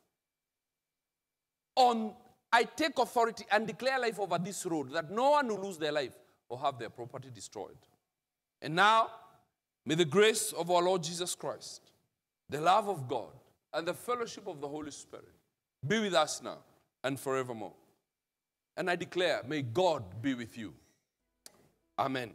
Speaker 6: On I take authority and declare life over this road that no one will lose their life or have their property destroyed. And now, may the grace of our Lord Jesus Christ, the love of God, and the fellowship of the Holy Spirit be with us now and forevermore. And I declare, may God be with you. Amen.